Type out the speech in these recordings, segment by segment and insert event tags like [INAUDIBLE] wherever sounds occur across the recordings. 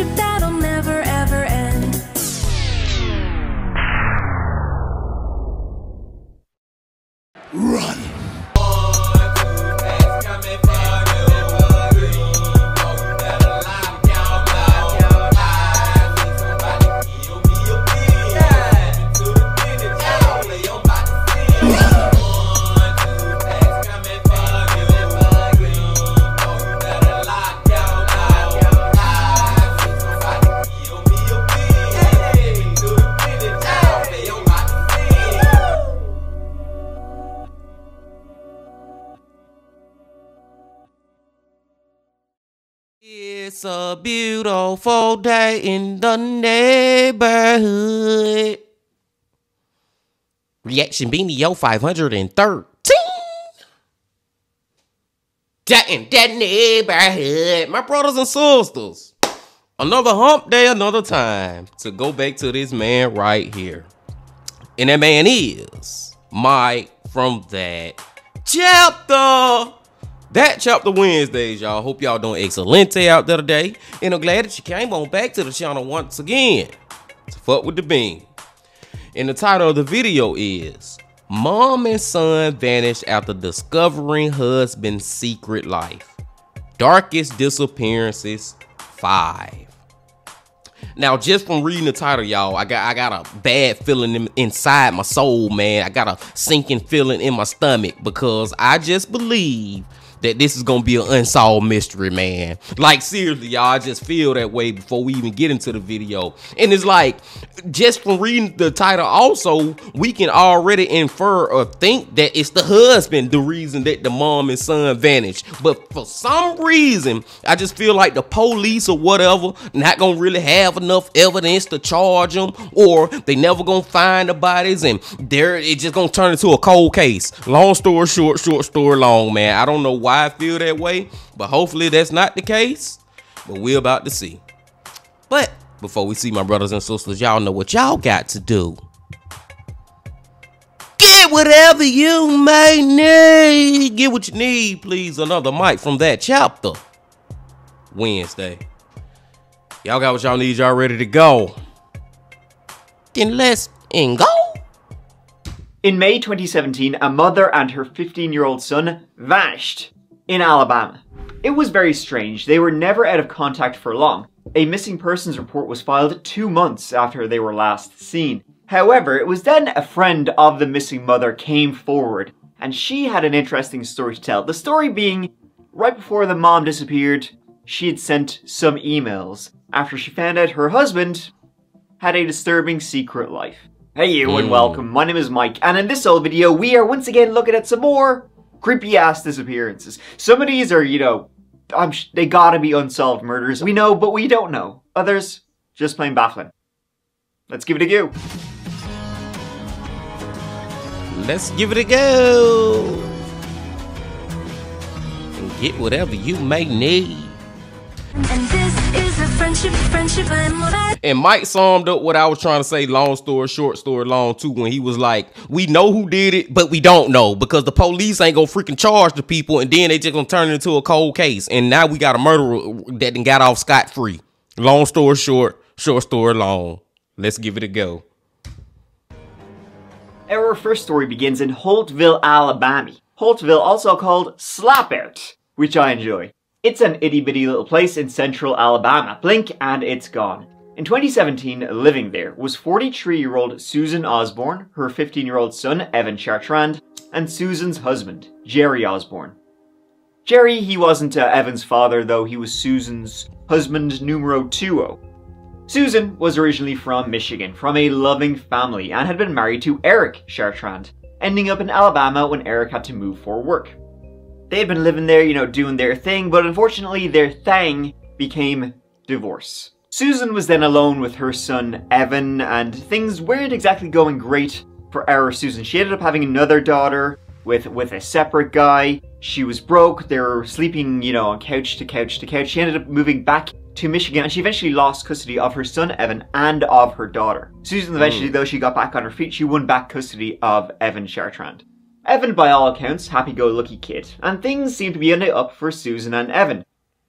friendship that'll It's a beautiful day in the neighborhood. Reaction Beanie Yo 513. That in that neighborhood. My brothers and sisters. Another hump day, another time to go back to this man right here. And that man is Mike from that chapter. That chapter Wednesdays, y'all. Hope y'all doing excelente out there today. And I'm glad that you came on back to the channel once again to fuck with the bean. And the title of the video is Mom and Son Vanish After Discovering Husband's Secret Life. Darkest Disappearances 5. Now, just from reading the title, y'all, I got I got a bad feeling in, inside my soul, man. I got a sinking feeling in my stomach because I just believe that this is gonna be an unsolved mystery, man. Like seriously, y'all, I just feel that way before we even get into the video. And it's like, just from reading the title, also, we can already infer or think that it's the husband the reason that the mom and son vanished. But for some reason, I just feel like the police or whatever not gonna really have enough evidence to charge them, or they never gonna find the bodies, and they're it just gonna turn into a cold case. Long story short, short story long, man. I don't know why why I feel that way, but hopefully that's not the case. But we're about to see. But before we see my brothers and sisters, y'all know what y'all got to do. Get whatever you may need. Get what you need, please. Another mic from that chapter. Wednesday. Y'all got what y'all need. Y'all ready to go. Then let's and go. In May 2017, a mother and her 15 year old son vanished in Alabama. It was very strange. They were never out of contact for long. A missing persons report was filed two months after they were last seen. However, it was then a friend of the missing mother came forward, and she had an interesting story to tell. The story being, right before the mom disappeared, she had sent some emails after she found out her husband had a disturbing secret life. Hey you and hmm. welcome, my name is Mike, and in this old video we are once again looking at some more creepy ass disappearances. Some of these are, you know, I'm they gotta be unsolved murders. We know, but we don't know. Others, just plain baffling. Let's give it a go. Let's give it a go. And get whatever you may need. Friendship, friendship, and what I And Mike summed up what I was trying to say, long story, short story, long too, when he was like, we know who did it, but we don't know because the police ain't gonna freaking charge the people and then they just gonna turn it into a cold case. And now we got a murderer that then got off scot free. Long story short, short story long. Let's give it a go. Our first story begins in Holtville, Alabama. Holtville, also called Slapout, which I enjoy. It's an itty bitty little place in central Alabama. Blink and it's gone. In 2017, living there was 43 year old Susan Osborne, her 15 year old son Evan Chartrand, and Susan's husband, Jerry Osborne. Jerry, he wasn't uh, Evan's father, though he was Susan's husband numero tuo. Susan was originally from Michigan, from a loving family, and had been married to Eric Chartrand, ending up in Alabama when Eric had to move for work. They had been living there, you know, doing their thing, but unfortunately their thing became divorce. Susan was then alone with her son Evan, and things weren't exactly going great for our Susan. She ended up having another daughter with with a separate guy. She was broke. They were sleeping, you know, on couch to couch to couch. She ended up moving back to Michigan, and she eventually lost custody of her son Evan and of her daughter. Susan eventually, hmm. though she got back on her feet, she won back custody of Evan Chartrand. Evan, by all accounts, happy-go-lucky kid, and things seemed to be the up for Susan and Evan.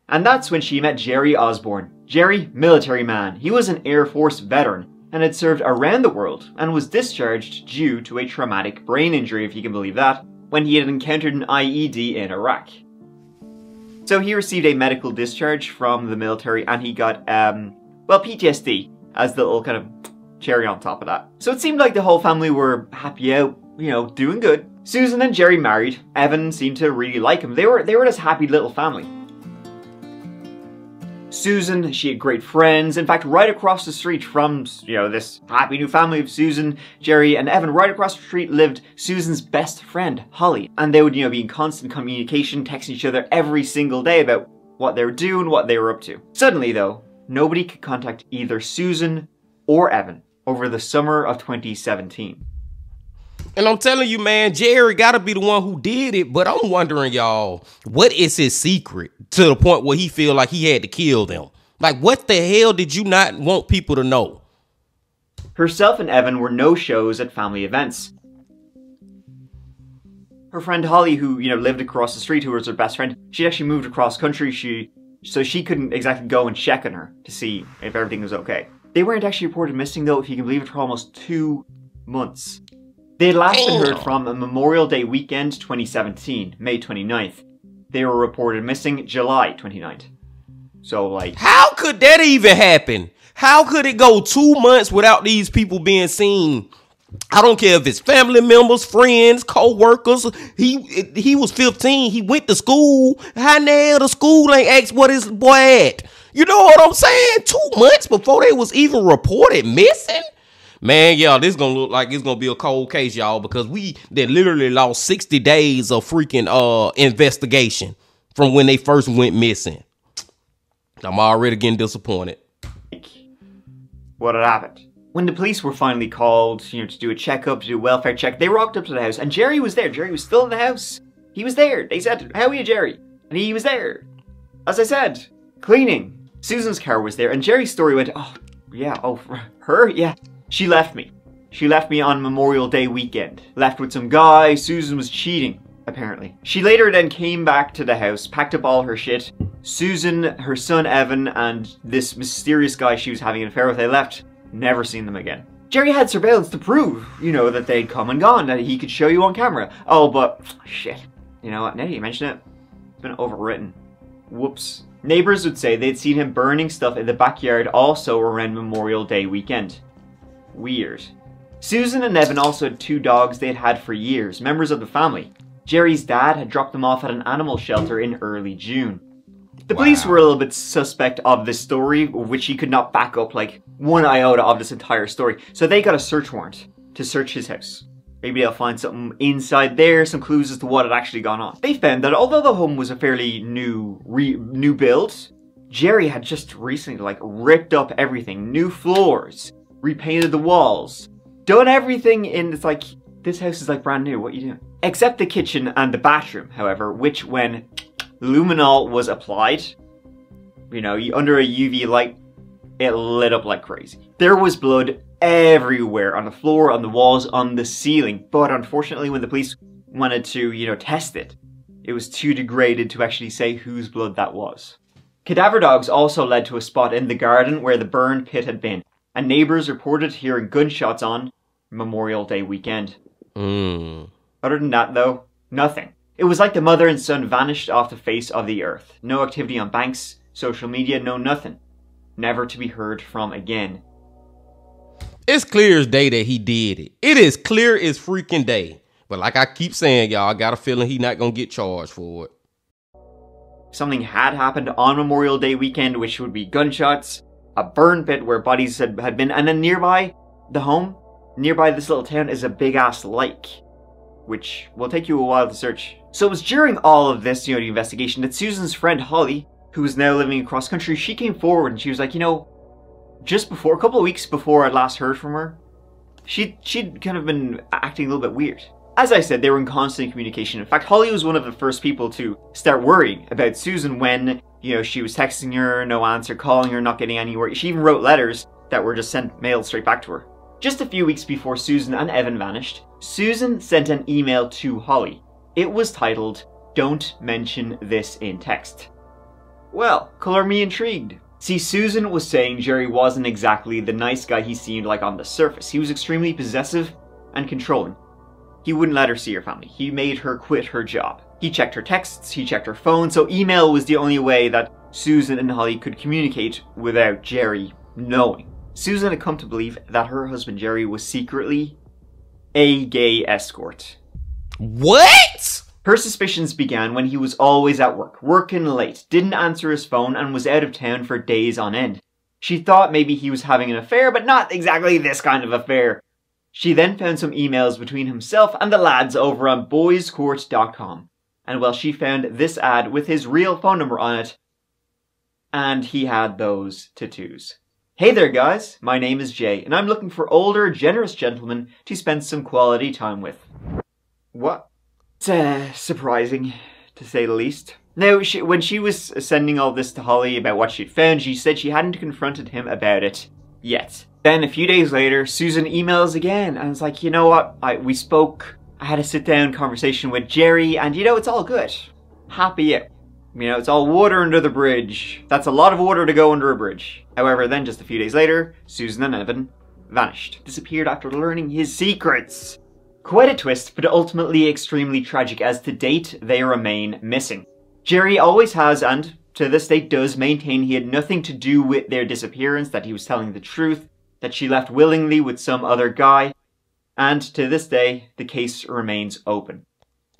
And that's when she met Jerry Osborne. Jerry, military man. He was an Air Force veteran and had served around the world and was discharged due to a traumatic brain injury, if you can believe that, when he had encountered an IED in Iraq. So he received a medical discharge from the military and he got, um, well, PTSD as the little kind of cherry on top of that. So it seemed like the whole family were happy out, you know, doing good. Susan and Jerry married. Evan seemed to really like him. They were they were this happy little family. Susan, she had great friends. In fact, right across the street from, you know, this happy new family of Susan, Jerry, and Evan, right across the street lived Susan's best friend, Holly. And they would, you know, be in constant communication, texting each other every single day about what they were doing, what they were up to. Suddenly, though, nobody could contact either Susan or Evan over the summer of 2017. And I'm telling you, man, Jerry gotta be the one who did it. But I'm wondering, y'all, what is his secret to the point where he feel like he had to kill them? Like, what the hell did you not want people to know? Herself and Evan were no shows at family events. Her friend Holly, who you know lived across the street, who was her best friend, she actually moved across country. She so she couldn't exactly go and check on her to see if everything was okay. They weren't actually reported missing though, if you can believe it, for almost two months. They last been heard oh. from a Memorial Day weekend 2017, May 29th. They were reported missing July 29th. So, like. How could that even happen? How could it go two months without these people being seen? I don't care if it's family members, friends, co-workers. He he was 15. He went to school. How the hell the school ain't asked what his boy at? You know what I'm saying? Two months before they was even reported missing. Man, y'all, this is gonna look like it's gonna be a cold case, y'all, because we they literally lost 60 days of freaking uh investigation from when they first went missing. I'm already getting disappointed. What had happened? When the police were finally called, you know, to do a checkup, to do a welfare check, they walked up to the house, and Jerry was there. Jerry was still in the house. He was there. They said, "How are you, Jerry?" And he was there. As I said, cleaning. Susan's car was there, and Jerry's story went, "Oh, yeah, oh, [LAUGHS] her, yeah." She left me. She left me on Memorial Day weekend. Left with some guy, Susan was cheating, apparently. She later then came back to the house, packed up all her shit. Susan, her son Evan, and this mysterious guy she was having an affair with, they left. Never seen them again. Jerry had surveillance to prove, you know, that they'd come and gone, that he could show you on camera. Oh, but, shit. You know what, now you mention it, it's been overwritten. Whoops. Neighbors would say they'd seen him burning stuff in the backyard also around Memorial Day weekend. Weird. Susan and Evan also had two dogs they had had for years, members of the family. Jerry's dad had dropped them off at an animal shelter in early June. The wow. police were a little bit suspect of this story, which he could not back up like one iota of this entire story. So they got a search warrant to search his house. Maybe they'll find something inside there, some clues as to what had actually gone on. They found that although the home was a fairly new, re- new build, Jerry had just recently like ripped up everything, new floors, repainted the walls, done everything in, it's like, this house is like brand new, what you doing? Except the kitchen and the bathroom, however, which when luminol was applied, you know, under a UV light, it lit up like crazy. There was blood everywhere, on the floor, on the walls, on the ceiling, but unfortunately when the police wanted to, you know, test it, it was too degraded to actually say whose blood that was. Cadaver dogs also led to a spot in the garden where the burned pit had been, and neighbors reported hearing gunshots on Memorial Day weekend. Mm. Other than that, though, nothing. It was like the mother and son vanished off the face of the earth. No activity on banks, social media, no nothing. Never to be heard from again. It's clear as day that he did it. It is clear as freaking day. But like I keep saying, y'all, I got a feeling he not gonna get charged for it. Something had happened on Memorial Day weekend, which would be gunshots, a burn pit where bodies had, had been, and then nearby the home, nearby this little town, is a big ass lake, which will take you a while to search. So it was during all of this, you know, the investigation that Susan's friend Holly, who was now living across country, she came forward and she was like, you know, just before, a couple of weeks before I last heard from her, she she'd kind of been acting a little bit weird. As I said, they were in constant communication. In fact, Holly was one of the first people to start worrying about Susan when you know, she was texting her, no answer, calling her, not getting anywhere. She even wrote letters that were just sent mailed straight back to her. Just a few weeks before Susan and Evan vanished, Susan sent an email to Holly. It was titled, Don't Mention This in Text. Well, color me intrigued. See, Susan was saying Jerry wasn't exactly the nice guy he seemed like on the surface. He was extremely possessive and controlling. He wouldn't let her see her family. He made her quit her job. He checked her texts, he checked her phone, so email was the only way that Susan and Holly could communicate without Jerry knowing. Susan had come to believe that her husband Jerry was secretly a gay escort. What? Her suspicions began when he was always at work, working late, didn't answer his phone, and was out of town for days on end. She thought maybe he was having an affair, but not exactly this kind of affair. She then found some emails between himself and the lads over on boyscourt.com. And well, she found this ad with his real phone number on it. And he had those tattoos. Hey there guys, my name is Jay, and I'm looking for older, generous gentlemen to spend some quality time with. What? It's uh, surprising, to say the least. Now, she, when she was sending all this to Holly about what she'd found, she said she hadn't confronted him about it yet. Then a few days later, Susan emails again and it's like, you know what? I, we spoke. I had a sit down conversation with Jerry, and you know, it's all good. Happy. You know, it's all water under the bridge. That's a lot of water to go under a bridge. However, then just a few days later, Susan and Evan vanished, disappeared after learning his secrets. Quite a twist, but ultimately extremely tragic as to date they remain missing. Jerry always has and to this day does maintain he had nothing to do with their disappearance, that he was telling the truth, that she left willingly with some other guy, and to this day the case remains open. [COUGHS]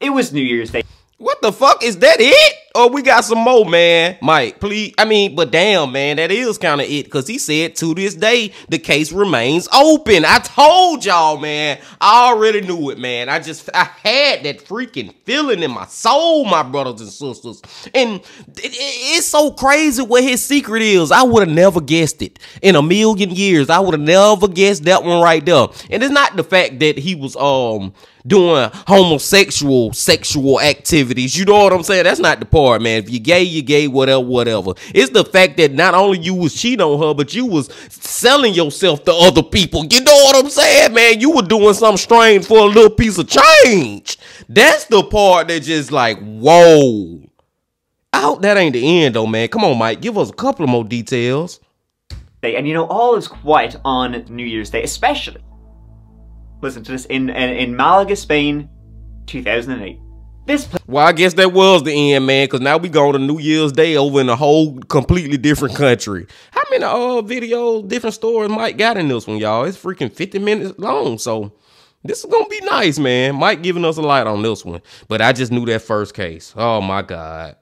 it was New Year's Day. What the fuck? Is that it? Or we got some more, man? Mike, please. I mean, but damn, man, that is kind of it. Because he said to this day, the case remains open. I told y'all, man. I already knew it, man. I just, I had that freaking feeling in my soul, my brothers and sisters. And it, it, it's so crazy what his secret is. I would have never guessed it. In a million years, I would have never guessed that one right there. And it's not the fact that he was, um, doing homosexual sexual activities. You know what I'm saying? That's not the part, man. If you're gay, you're gay, whatever, whatever. It's the fact that not only you was cheating on her, but you was selling yourself to other people. You know what I'm saying, man? You were doing something strange for a little piece of change. That's the part that just like, whoa. I hope that ain't the end though, man. Come on, Mike. Give us a couple of more details. And you know, all is quiet on New Year's Day, especially listen to this in in, in Malaga, Spain, 2008. This place Well, I guess that was the end, man, because now we going to New Year's Day over in a whole completely different country. How many uh videos, different stories Mike got in this one, y'all? It's freaking 50 minutes long, so this is gonna be nice, man. Mike giving us a light on this one. But I just knew that first case. Oh my god.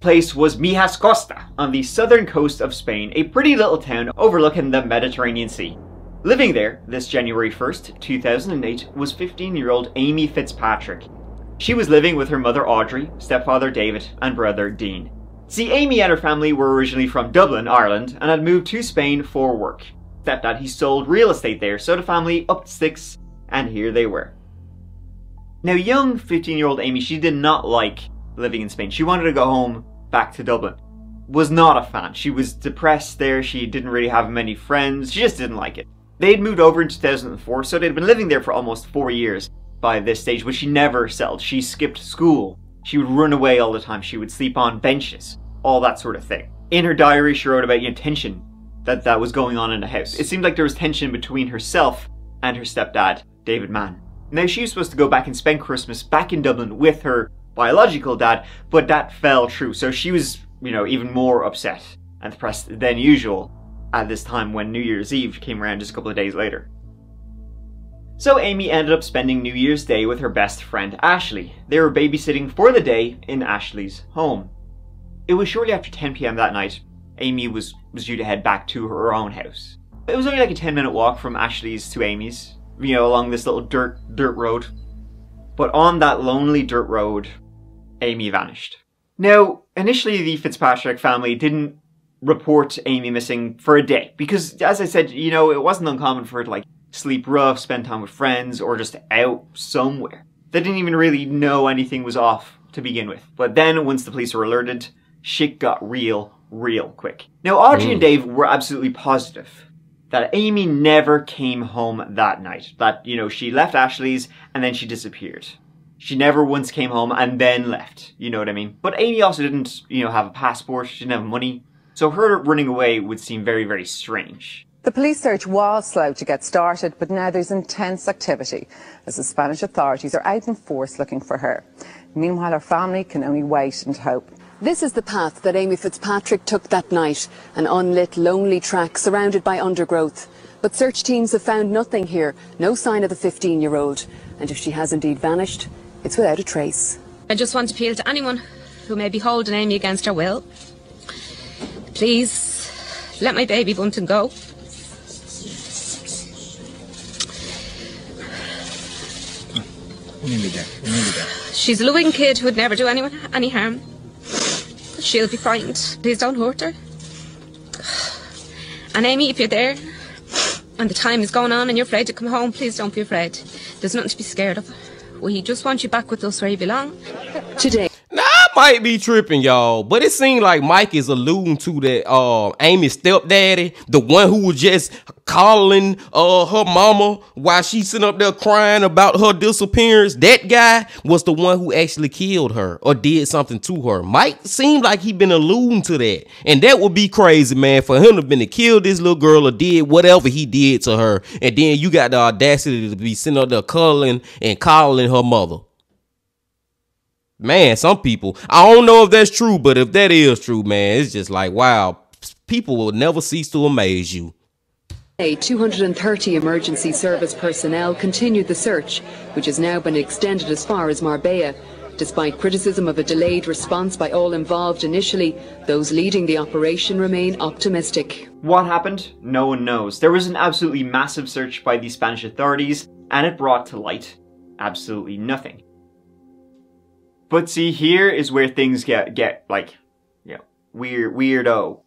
place was Mijas Costa on the southern coast of Spain, a pretty little town overlooking the Mediterranean Sea. Living there this January 1st, 2008, was 15 year old Amy Fitzpatrick. She was living with her mother Audrey, stepfather David, and brother Dean. See, Amy and her family were originally from Dublin, Ireland, and had moved to Spain for work. Stepdad, he sold real estate there, so the family upped sticks, and here they were. Now, young 15 year old Amy, she did not like living in Spain. She wanted to go home back to Dublin. Was not a fan. She was depressed there. She didn't really have many friends. She just didn't like it. They had moved over in 2004, so they'd been living there for almost four years by this stage, but she never settled. She skipped school. She would run away all the time. She would sleep on benches, all that sort of thing. In her diary, she wrote about know, tension that that was going on in the house. It seemed like there was tension between herself and her stepdad, David Mahon. Now, she was supposed to go back and spend Christmas back in Dublin with her biological dad, but that fell through. So she was, you know, even more upset and depressed than usual at this time when New Year's Eve came around just a couple of days later. So Amy ended up spending New Year's Day with her best friend Ashley. They were babysitting for the day in Ashley's home. It was shortly after 10 pm that night. Amy was, was due to head back to her own house. It was only like a 10 minute walk from Ashley's to Amy's, you know, along this little dirt, dirt road. But on that lonely dirt road, Amy vanished. Now, initially the Fitzpatrick family didn't report Amy missing for a day because, as I said, you know, it wasn't uncommon for her to like sleep rough, spend time with friends, or just out somewhere. They didn't even really know anything was off to begin with. But then, once the police were alerted, shit got real, real quick. Now, Audrey and mm. Dave were absolutely positive that Amy never came home that night. That, you know, she left Ashley's and then she disappeared. She never once came home and then left. You know what I mean? But Amy also didn't, you know, have a passport. She didn't have money. So her running away would seem very, very strange. The police search was slow to get started, but now there's intense activity as the Spanish authorities are out in force looking for her. Meanwhile, her family can only wait and hope. This is the path that Amy Fitzpatrick took that night, an unlit, lonely track surrounded by undergrowth. But search teams have found nothing here, no sign of the 15 year old. And if she has indeed vanished, it's without a trace. I just want to appeal to anyone who may be holding Amy against her will. Please, let my baby Bunton go. She's a loving kid who would never do anyone any harm. She'll be fine. Please don't hurt her. And Amy, if you're there and the time is going on and you're afraid to come home, please don't be afraid. There's nothing to be scared of. We just want you back with us where you belong. Today, might be tripping, y'all, but it seemed like Mike is alluding to that uh Amy's stepdaddy, the one who was just calling uh her mama while she's sitting up there crying about her disappearance. That guy was the one who actually killed her or did something to her. Mike seemed like he been alluding to that, and that would be crazy, man, for him to been to kill this little girl or did whatever he did to her, and then you got the audacity to be sitting up there calling and calling her mother. Man, some people, I don't know if that's true, but if that is true, man, it's just like, wow, people will never cease to amaze you. A 230 emergency service personnel continued the search, which has now been extended as far as Marbella. Despite criticism of a delayed response by all involved initially, those leading the operation remain optimistic. What happened? No one knows. There was an absolutely massive search by the Spanish authorities, and it brought to light absolutely nothing. But see, here is where things get get like, you know, weird, weirdo,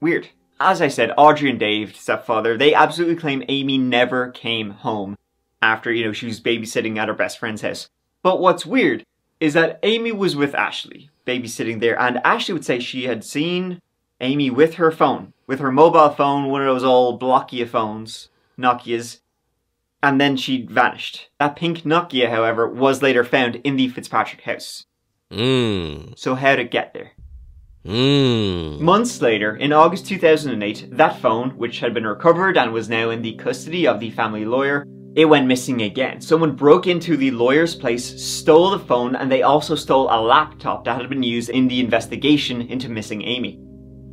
weird. As I said, Audrey and Dave, stepfather, they absolutely claim Amy never came home after you know she was babysitting at her best friend's house. But what's weird is that Amy was with Ashley, babysitting there, and Ashley would say she had seen Amy with her phone, with her mobile phone, one of those old Blockia phones, Nokia's, and then she vanished. That pink Nokia, however, was later found in the Fitzpatrick house. Mmm. So how'd it get there? Mmm. Months later, in August 2008, that phone, which had been recovered and was now in the custody of the family lawyer, it went missing again. Someone broke into the lawyer's place, stole the phone, and they also stole a laptop that had been used in the investigation into missing Amy.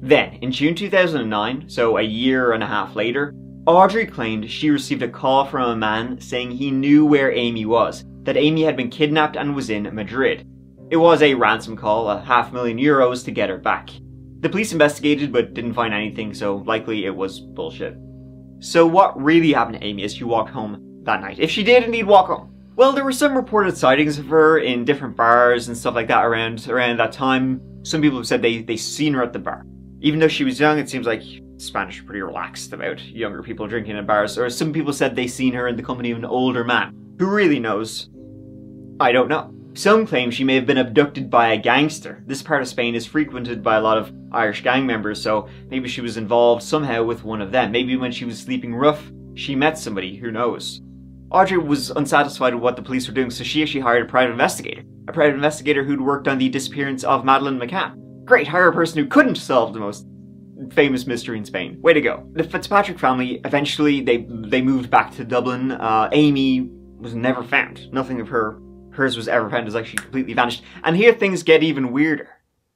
Then, in June 2009, so a year and a half later, Audrey claimed she received a call from a man saying he knew where Amy was, that Amy had been kidnapped and was in Madrid. It was a ransom call, a half million euros to get her back. The police investigated but didn't find anything, so likely it was bullshit. So what really happened to Amy as she walked home that night? If she did indeed walk home? Well, there were some reported sightings of her in different bars and stuff like that around around that time. Some people have said they they seen her at the bar. Even though she was young, it seems like Spanish are pretty relaxed about younger people drinking in bars. Or some people said they seen her in the company of an older man. Who really knows? I don't know. Some claim she may have been abducted by a gangster. This part of Spain is frequented by a lot of Irish gang members, so maybe she was involved somehow with one of them. Maybe when she was sleeping rough, she met somebody, who knows. Audrey was unsatisfied with what the police were doing, so she actually hired a private investigator. A private investigator who'd worked on the disappearance of Madeleine McCann. Great, hire a person who couldn't solve the most famous mystery in Spain. Way to go. The Fitzpatrick family, eventually, they they moved back to Dublin. Uh, Amy was never found. Nothing of her hers was ever found. Like she completely vanished. And here things get even weirder.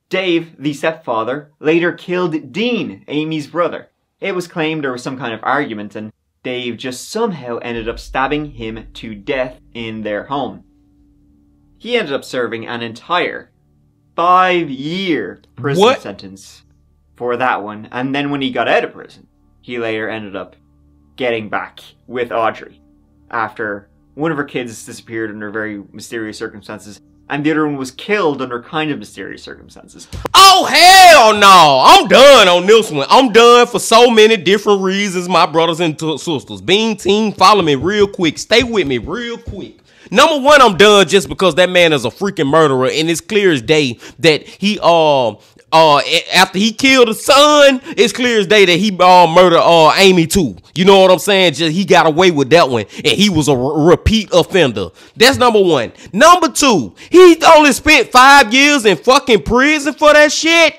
Dave, the stepfather, later killed Dean, Amy's brother. It was claimed there was some kind of argument and Dave just somehow ended up stabbing him to death in their home. He ended up serving an entire five year prison What? sentence for that one. And then when he got out of prison, he later ended up getting back with Audrey after one of her kids disappeared under very mysterious circumstances, and the other one was killed under kind of mysterious circumstances. Oh hell no! I'm done on this one. I'm done for so many different reasons, my brothers and sisters. Bean team, follow me real quick. Stay with me real quick. Number one, I'm done just because that man is a freaking murderer, and it's clear as day that he uh uh after he killed his son, it's clear as day that he uh murdered uh Amy too. You know what I'm saying? Just he got away with that one, and he was a repeat offender. That's number one. Number two, he only spent five years in fucking prison for that shit.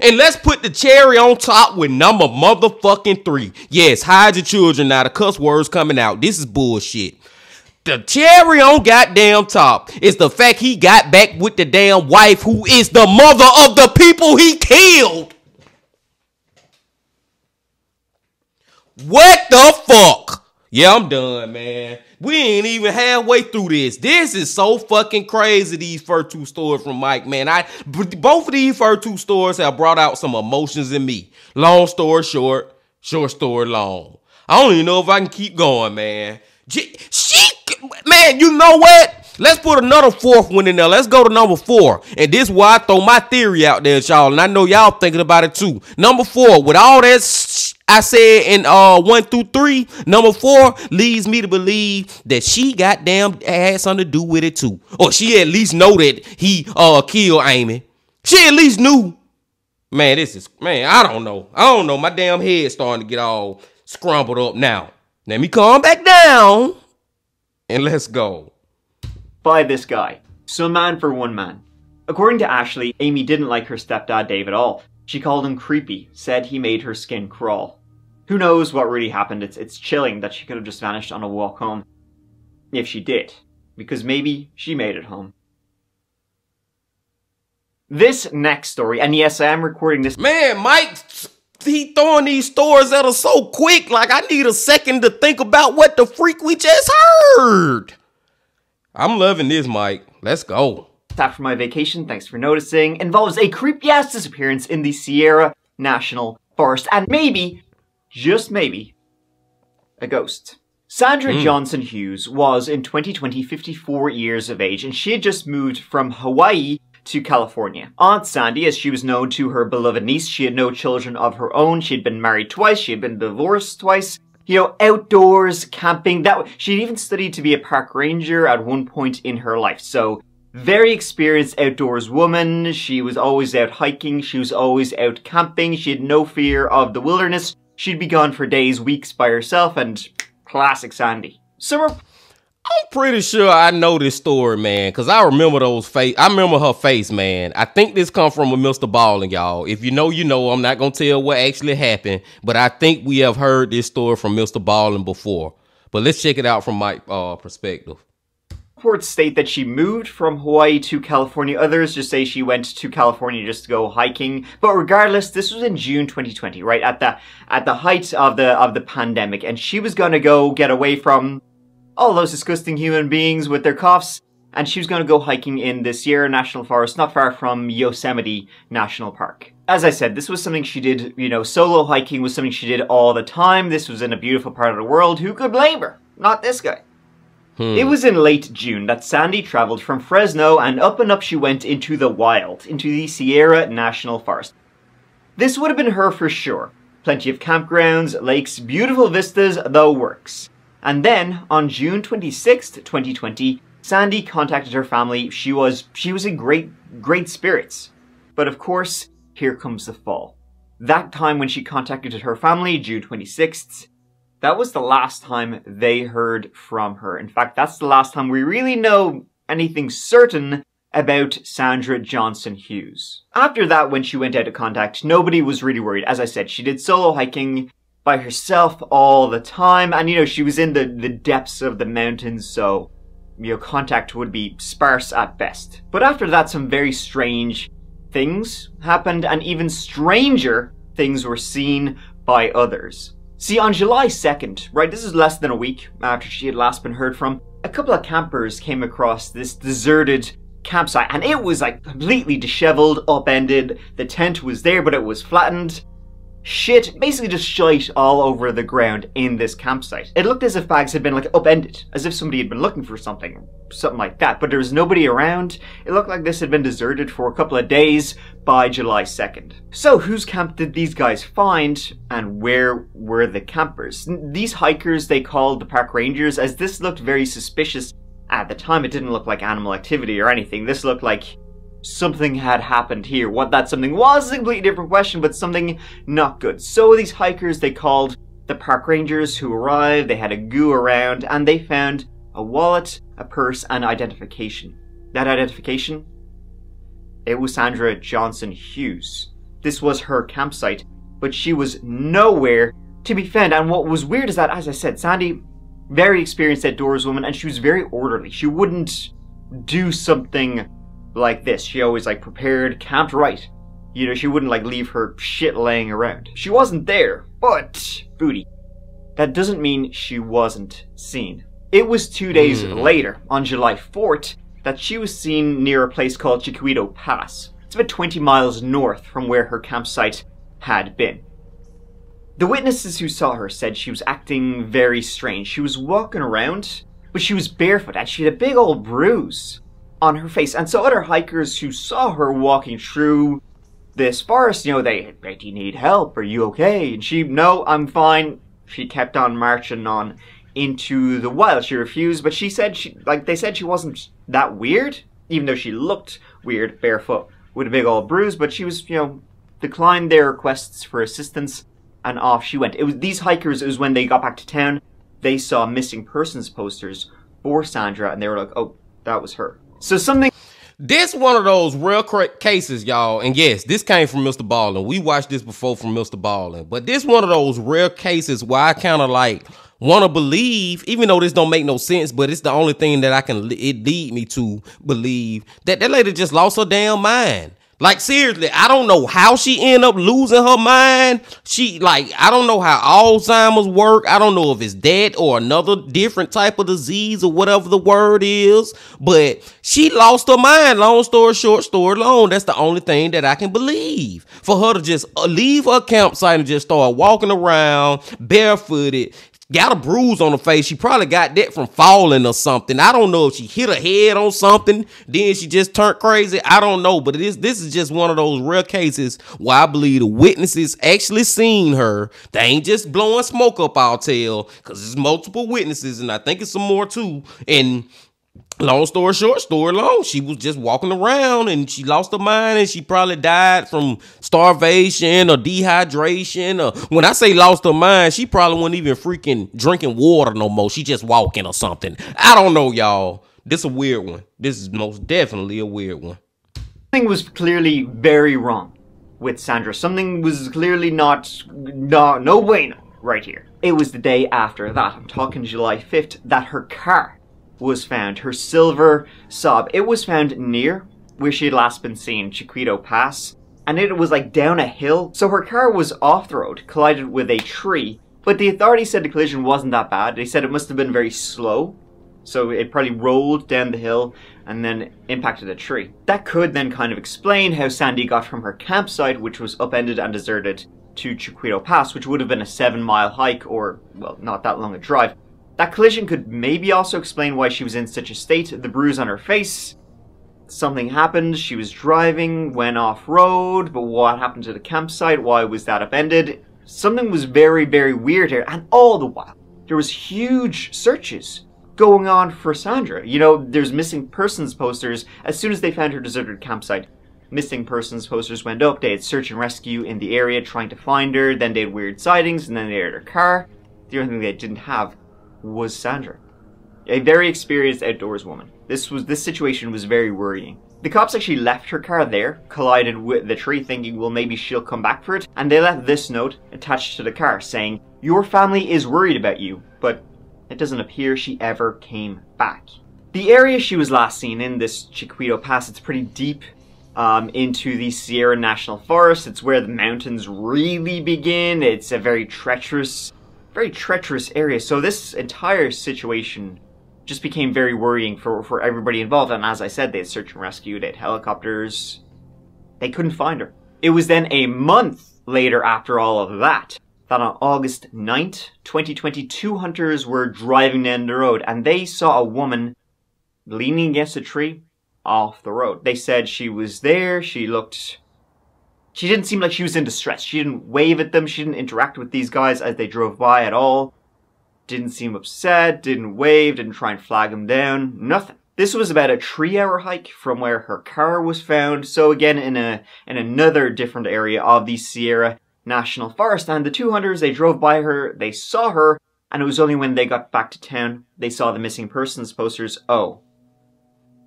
And let's put the cherry on top with number motherfucking three. Yes, hide your children now. The cuss words coming out. This is bullshit. The cherry on goddamn top is the fact he got back with the damn wife who is the mother of the people he killed. What the fuck? Yeah, I'm done, man. We ain't even halfway through this. This is so fucking crazy. These first two stories from Mike, man. I both of these first two stories have brought out some emotions in me. Long story short, short story long. I don't even know if I can keep going, man. She man, you know what? Let's put another fourth one in there. Let's go to number four. And this is why I throw my theory out there, y'all. And I know y'all thinking about it too. Number four, with all that sh- I said in uh one through three, number four leads me to believe that she goddamn had something to do with it too. Or she at least know that he uh killed Amy. She at least knew. Man, this is man, I don't know. I don't know. My damn head starting to get all scrambled up now. Let me calm back down and let's go. by this guy. Some man for one man. According to Ashley, Amy didn't like her stepdad Dave at all. She called him creepy, said he made her skin crawl. Who knows what really happened? It's, it's chilling that she could have just vanished on a walk home. If she did. Because maybe she made it home. This next story, and yes, I am recording this Man, Mike, he throwing these stories at us so quick. Like I need a second to think about what the freak we just heard. I'm loving this, Mike. Let's go. after my vacation, thanks for noticing, involves a creepy ass disappearance in the Sierra National Forest, and maybe, just maybe, a ghost. Sandra hmm. Johnson Hughes was in 2020 54 years of age, and she had just moved from Hawaii to California. Aunt Sandy, as she was known to her beloved niece, she had no children of her own. She had been married twice. She had been divorced twice. You know, outdoors, camping, that, she'd even studied to be a park ranger at one point in her life. So, very experienced outdoors woman. She was always out hiking. She was always out camping. She had no fear of the wilderness. She'd be gone for days, weeks by herself, and classic Sandy. Summer I'm pretty sure I know this story, man, because I remember those face. I remember her face, man. I think this come from a Mr. Ballen, y'all. If you know, you know. I'm not gonna tell what actually happened, but I think we have heard this story from Mr. Ballen before. But let's check it out from my uh, perspective. reports state that she moved from Hawaii to California. Others just say she went to California just to go hiking. But regardless, this was in June 2020, right at the at the height of the of the pandemic, and she was gonna go get away from all those disgusting human beings with their coughs, and she was gonna go hiking in the Sierra National Forest, not far from Yosemite National Park. As I said, this was something she did, you know, solo hiking was something she did all the time. This was in a beautiful part of the world. Who could blame her? Not this guy. Hmm. It was in late June that Sandy traveled from Fresno and up and up she went into the wild, into the Sierra National Forest. This would have been her for sure. Plenty of campgrounds, lakes, beautiful vistas, the works. And then, on June 26th, 2020, Sandy contacted her family. She was she was in great great spirits. But of course, here comes the fall. That time when she contacted her family, June 26th, that was the last time they heard from her. In fact, that's the last time we really know anything certain about Sandra Johnson Hughes. After that, when she went out of contact, nobody was really worried. As I said, she did solo hiking by herself all the time, and you know, she was in the, the depths of the mountains, so you know, contact would be sparse at best. But after that, some very strange things happened, and even stranger things were seen by others. See, on July 2nd, right, this is less than a week after she had last been heard from, a couple of campers came across this deserted campsite, and it was like completely disheveled, upended. The tent was there, but it was flattened. Shit, basically just shite all over the ground in this campsite. It looked as if bags had been like upended, as if somebody had been looking for something, something like that, but there was nobody around. It looked like this had been deserted for a couple of days by July 2nd. So whose camp did these guys find, and where were the campers? These hikers they called the park rangers, as this looked very suspicious at the time. It didn't look like animal activity or anything. This looked like something had happened here. What that something was is a completely different question, but something not good. So these hikers, they called the park rangers who arrived, they had a goo around, and they found a wallet, a purse, and identification. That identification? It was Sandra Johnson Hughes. This was her campsite, but she was nowhere to be found. And what was weird is that, as I said, Sandy, very experienced outdoors woman, and she was very orderly. She wouldn't do something like this. She always like prepared, camped right. You know, she wouldn't like leave her shit laying around. She wasn't there, but booty. That doesn't mean she wasn't seen. It was two days hmm. later, on July 4th, that she was seen near a place called Chiquito Pass. It's about 20 miles north from where her campsite had been. The witnesses who saw her said she was acting very strange. She was walking around, but she was barefoot and she had a big old bruise on her face. And so other hikers who saw her walking through this forest, you know, they, hey, do you need help? Are you okay? And she, no, I'm fine. She kept on marching on into the wild. She refused, but she said she, like they said she wasn't that weird, even though she looked weird barefoot with a big old bruise, but she was, you know, declined their requests for assistance and off she went. It was these hikers, it was when they got back to town, they saw missing persons posters for Sandra and they were like, oh, that was her. So something This one of those real cases, y'all. And yes, this came from Mr. Ballen. We watched this before from Mr. Ballen. But this one of those rare cases where I kind of like want to believe, even though this don't make no sense, but it's the only thing that I can it lead me to believe that that lady just lost her damn mind. Like seriously, I don't know how she end up losing her mind. She like I don't know how Alzheimer's work. I don't know if it's that or another different type of disease or whatever the word is. But she lost her mind. Long story short, story long. That's the only thing that I can believe. For her to just uh, leave her campsite and just start walking around barefooted, got a bruise on her face. She probably got that from falling or something. I don't know if she hit her head on something, then she just turned crazy. I don't know, but it is this is just one of those rare cases where I believe the witnesses actually seen her. They ain't just blowing smoke up our tail because there's multiple witnesses, and I think it's some more too. And long story short, story long, she was just walking around and she lost her mind and she probably died from starvation or dehydration. Or when I say lost her mind, she probably wasn't even freaking drinking water no more. She just walking or something. I don't know, y'all. This a weird one. This is most definitely a weird one. something was clearly very wrong with Sandra. Something was clearly not no no bueno right here. It was the day after that. I'm talking July 5th that her car was found. Her silver Saab. It was found near where she had last been seen, Chiquito Pass, and it was like down a hill. So her car was off the road, collided with a tree. But the authorities said the collision wasn't that bad. They said it must have been very slow. So it probably rolled down the hill and then impacted a tree. That could then kind of explain how Sandy got from her campsite, which was upended and deserted, to Chiquito Pass, which would have been a seven mile hike or, well, not that long a drive. That collision could maybe also explain why she was in such a state. The bruise on her face. Something happened, she was driving, went off road, but what happened to the campsite? Why was that upended? Something was very, very weird here, and all the while, there was huge searches going on for Sandra. You know, there's missing persons posters. As soon as they found her deserted campsite, missing persons posters went up. They had search and rescue in the area trying to find her. Then they had weird sightings, and then they had her car. The only thing they didn't have was Sandra, a very experienced outdoors woman. This was this situation was very worrying. The cops actually left her car there, collided with the tree, thinking, well, maybe she'll come back for it, and they left this note attached to the car saying, "Your family is worried about you, but it doesn't appear she ever came back." The area she was last seen in, this Chiquito Pass, it's pretty deep um, into the Sierra National Forest. It's where the mountains really begin. It's a very treacherous, very treacherous area. So this entire situation just became very worrying for, for everybody involved. And as I said, they had search and rescue, they had helicopters. They couldn't find her. It was then a month later after all of that that on August 9th, 2020, two hunters were driving down the road and they saw a woman leaning against a tree off the road. They said she was there, she looked. She didn't seem like she was in distress. She didn't wave at them, she didn't interact with these guys as they drove by at all. Didn't seem upset, didn't wave, didn't try and flag them down, nothing. This was about a three-hour hike from where her car was found. So again, in a in another different area of the Sierra National Forest. And the two hunters they drove by her, they saw her, and it was only when they got back to town they saw the missing persons posters. Oh,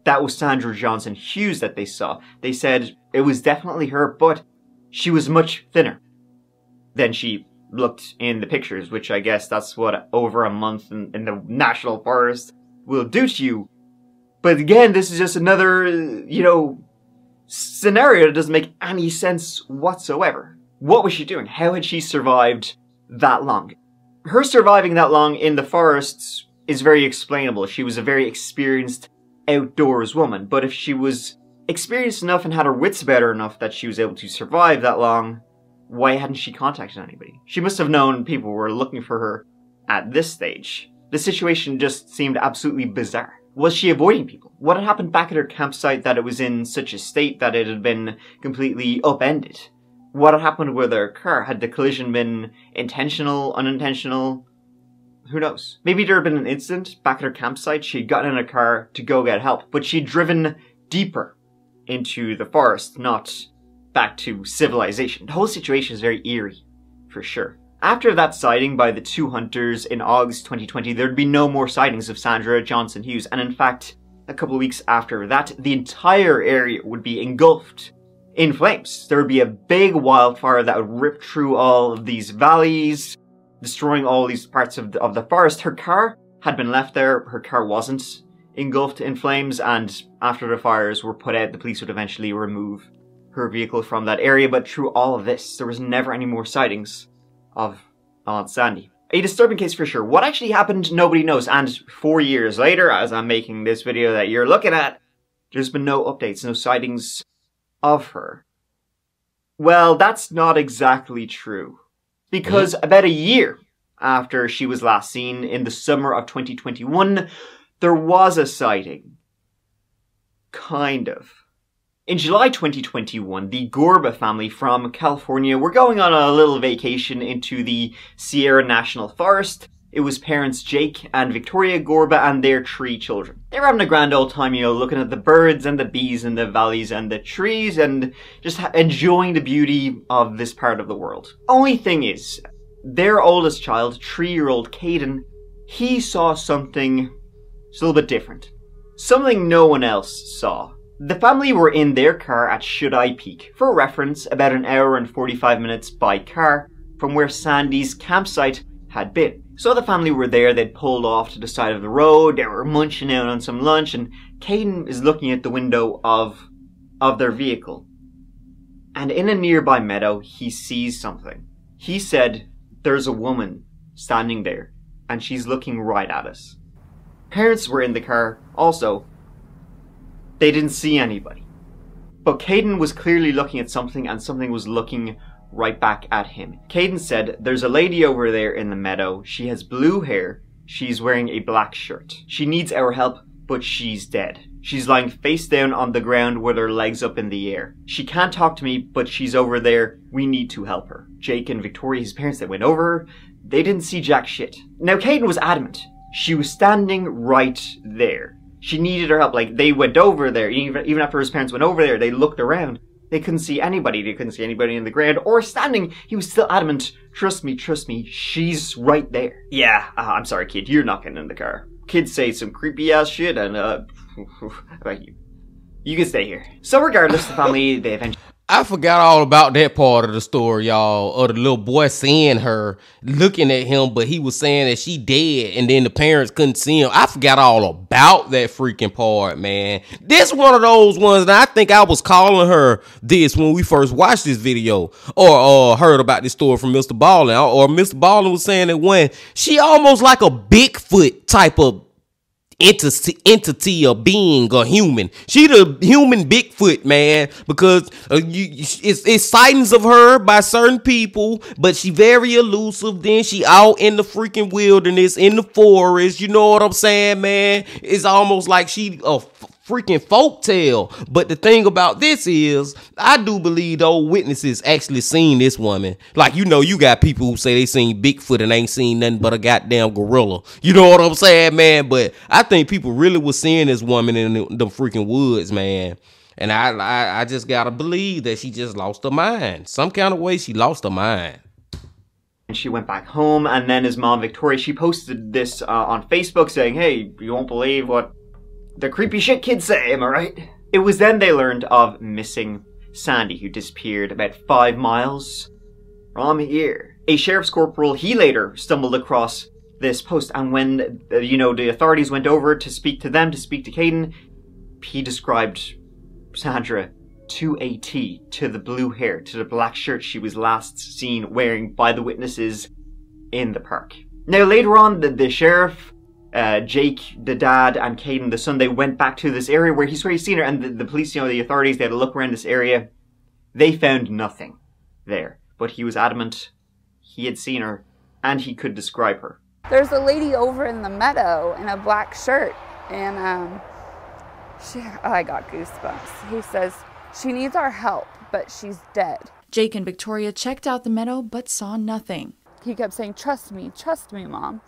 that was Sandra Johnson Hughes that they saw. They said it was definitely her, but she was much thinner than she looked in the pictures, which I guess that's what over a month in, in the national forest will do to you. But again, this is just another, you know, scenario that doesn't make any sense whatsoever. What was she doing? How had she survived that long? Her surviving that long in the forests is very explainable. She was a very experienced outdoors woman, but if she was experienced enough and had her wits about her enough that she was able to survive that long, why hadn't she contacted anybody? She must have known people were looking for her at this stage. The situation just seemed absolutely bizarre. Was she avoiding people? What had happened back at her campsite that it was in such a state that it had been completely upended? What had happened with her car? Had the collision been intentional, unintentional? Who knows? Maybe there had been an incident back at her campsite. She'd gotten in a car to go get help, but she'd driven deeper into the forest, not back to civilization. The whole situation is very eerie, for sure. After that sighting by the two hunters in August 2020, there'd be no more sightings of Sandra Johnson Hughes, and in fact, a couple weeks after that, the entire area would be engulfed in flames. There would be a big wildfire that would rip through all of these valleys, destroying all these parts of the, of the forest. Her car had been left there. Her car wasn't engulfed in flames, and after the fires were put out, the police would eventually remove her vehicle from that area, but through all of this, there was never any more sightings of Aunt Sandy. A disturbing case for sure. What actually happened, nobody knows, and four years later, as I'm making this video that you're looking at, there's been no updates, no sightings of her. Well, that's not exactly true. Because mm-hmm. about a year after she was last seen in the summer of 2021, there was a sighting. Kind of. In July 2021, the Gorba family from California were going on a little vacation into the Sierra National Forest. It was parents Jake and Victoria Gorba and their three children. They were having a grand old time, you know, looking at the birds and the bees and the valleys and the trees and just enjoying the beauty of this part of the world. Only thing is, their oldest child, three-year-old Caden, he saw something just a little bit different. Something no one else saw. The family were in their car at Shuteye Peak, for reference, about an hour and 45 minutes by car from where Sandy's campsite had been. So the family were there, they'd pulled off to the side of the road, they were munching out on some lunch, and Caden is looking at the window of, of their vehicle. And in a nearby meadow, he sees something. He said, there's a woman standing there, and she's looking right at us. Parents were in the car also, they didn't see anybody. But Caden was clearly looking at something and something was looking right back at him. Caden said, there's a lady over there in the meadow. She has blue hair. She's wearing a black shirt. She needs our help, but she's dead. She's lying face down on the ground with her legs up in the air. She can't talk to me, but she's over there. We need to help her. Jake and Victoria, his parents, that went over they didn't see jack shit. Now, Caden was adamant. She was standing right there. She needed her help. Like, they went over there. Even, even after his parents went over there, they looked around. They couldn't see anybody. They couldn't see anybody in the ground or standing. He was still adamant. Trust me, trust me. She's right there. Yeah, uh, I'm sorry, kid. You're not getting in the car. Kids say some creepy ass shit and, uh, [LAUGHS] about you. You can stay here. So regardless, the family, they eventually I forgot all about that part of the story, y'all. Or the little boy seeing her, looking at him, but he was saying that she dead, and then the parents couldn't see him. I forgot all about that freaking part, man. This one of those ones that I think I was calling her this when we first watched this video, or uh, heard about this story from Mr. Ballen, or Mr. Ballen was saying that when she almost like a Bigfoot type of entity, entity or being or human. She the human Bigfoot, man, because uh, you, it's, it's sightings of her by certain people, but she very elusive. Then she out in the freaking wilderness, in the forest. You know what I'm saying, man? It's almost like she a freaking folk tale. But the thing about this is, I do believe those witnesses actually seen this woman. Like, you know, you got people who say they seen Bigfoot and ain't seen nothing but a goddamn gorilla. You know what I'm saying, man? But I think people really was seeing this woman in the, the freaking woods, man. And I, I, I just gotta believe that she just lost her mind. Some kind of way she lost her mind. And she went back home, and then his mom, Victoria, she posted this uh, on Facebook saying, Hey, you won't believe what the creepy shit kids say, am I right? It was then they learned of missing Sandy, who disappeared about five miles from here. A sheriff's corporal, he later stumbled across this post, and when, uh, you know, the authorities went over to speak to them, to speak to Caden, he described Sandra to a T, to the blue hair, to the black shirt she was last seen wearing by the witnesses in the park. Now, later on, the, the sheriff, uh, Jake, the dad, and Caden, the son, they went back to this area where he's already seen her, and the, the police, you know, the authorities, they had a look around this area. They found nothing there, but he was adamant he had seen her, and he could describe her. There's a lady over in the meadow in a black shirt, and um, she, oh, I got goosebumps. He says, She needs our help, but she's dead. Jake and Victoria checked out the meadow but saw nothing. He kept saying, Trust me, trust me, mom.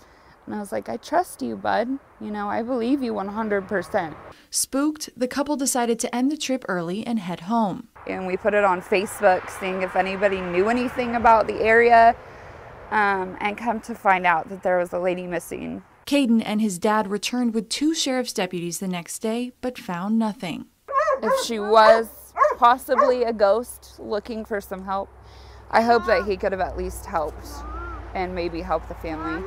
And I was like, I trust you, bud. You know, I believe you 100%. Spooked, the couple decided to end the trip early and head home. And we put it on Facebook, seeing if anybody knew anything about the area, um, and come to find out that there was a lady missing. Caden and his dad returned with two sheriff's deputies the next day but found nothing. If she was possibly a ghost looking for some help, I hope that he could have at least helped and maybe helped the family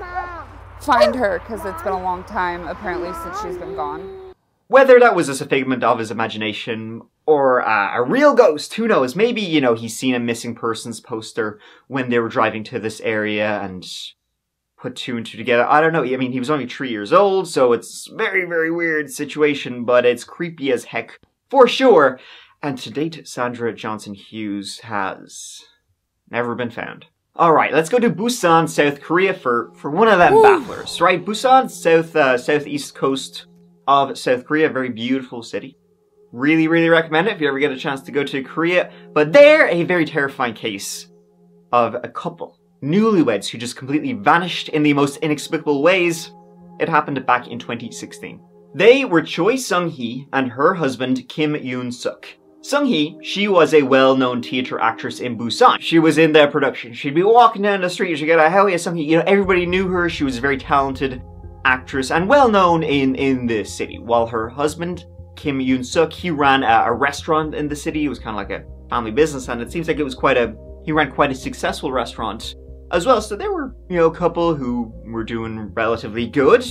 find her because it's been a long time apparently since she's been gone. Whether that was just a figment of his imagination or uh, a real ghost, who knows? Maybe, you know, he's seen a missing persons poster when they were driving to this area and put two and two together. I don't know. I mean, he was only three years old, so it's very, very weird situation, but it's creepy as heck for sure. And to date, Sandra Johnson Hughes has never been found. All right, let's go to Busan, South Korea for for one of them bafflers, right? Busan, south uh, southeast coast of South Korea, very beautiful city. Really, really recommend it if you ever get a chance to go to Korea. But there, a very terrifying case of a couple, newlyweds, who just completely vanished in the most inexplicable ways. It happened back in 2016. They were Choi Sung-hee and her husband Kim Yoon-suk. Sung-hee, she was a well-known theater actress in Busan. She was in their production. She'd be walking down the street, she'd get a hell yeah Sung-hee. You know, everybody knew her. She was a very talented actress and well-known in, in the city. While her husband, Kim Yoon-suk, he ran a, a restaurant in the city. It was kind of like a family business and it seems like it was quite a, he ran quite a successful restaurant as well. So there were, you know, a couple who were doing relatively good.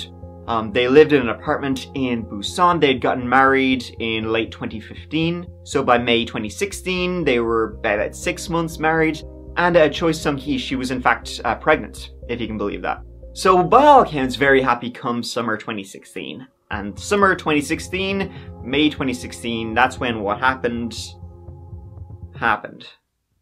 Um, they lived in an apartment in Busan. They'd gotten married in late 2015. So by May 2016, they were about six months married. And uh, Choi Sung-hee, she was in fact uh, pregnant, if you can believe that. So by all accounts, very happy come summer 2016. And summer 2016, May 2016, that's when what happened happened.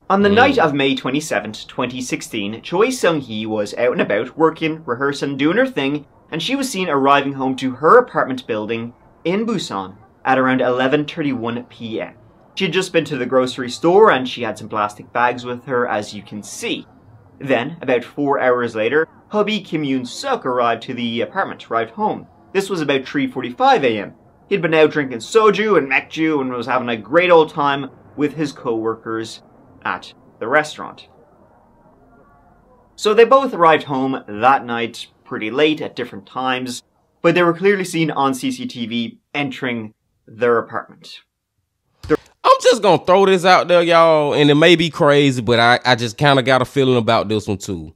On the night of May 27th, 2016, Choi Sung-hee was out and about, working, rehearsing, doing her thing, and she was seen arriving home to her apartment building in Busan at around 11.31 pm. She had just been to the grocery store and she had some plastic bags with her, as you can see. Then, about four hours later, hubby Kim Yoon-suk arrived to the apartment, arrived home. This was about 3.45 am. He'd been out drinking soju and mekju and was having a great old time with his co-workers at the restaurant. So they both arrived home that night pretty late at different times, but they were clearly seen on CCTV entering their apartment. I'm just gonna throw this out there, y'all, and it may be crazy, but I, I just kind of got a feeling about this one too.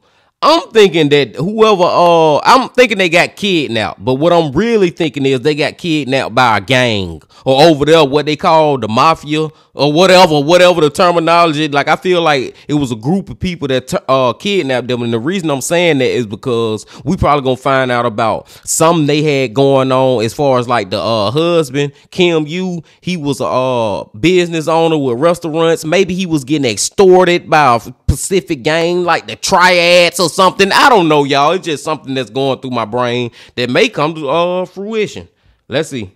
I'm thinking that whoever, uh, I'm thinking they got kidnapped, but what I'm really thinking is they got kidnapped by a gang or over there what they call the mafia or whatever, whatever the terminology. Like I feel like it was a group of people that uh kidnapped them, and the reason I'm saying that is because we probably gonna find out about something they had going on as far as like the uh husband Kim Yu. He was a uh, business owner with restaurants. Maybe he was getting extorted by a Pacific gang like the Triads or something. I don't know, y'all. It's just something that's going through my brain that may come to uh fruition. Let's see.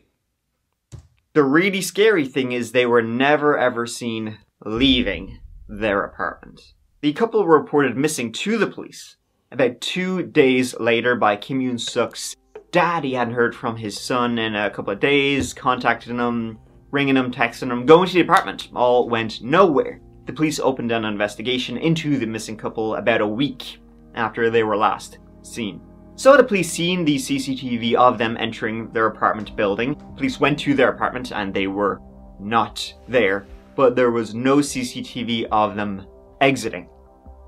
The really scary thing is they were never ever seen leaving their apartment. The couple were reported missing to the police about two days later by Kim Yoon Suk's dad. He hadn't heard from his son in a couple of days, contacted him, ringing him, texting him, going to the apartment. All went nowhere. The police opened an investigation into the missing couple about a week after they were last seen. So the police seen the CCTV of them entering their apartment building. Police went to their apartment and they were not there, but there was no CCTV of them exiting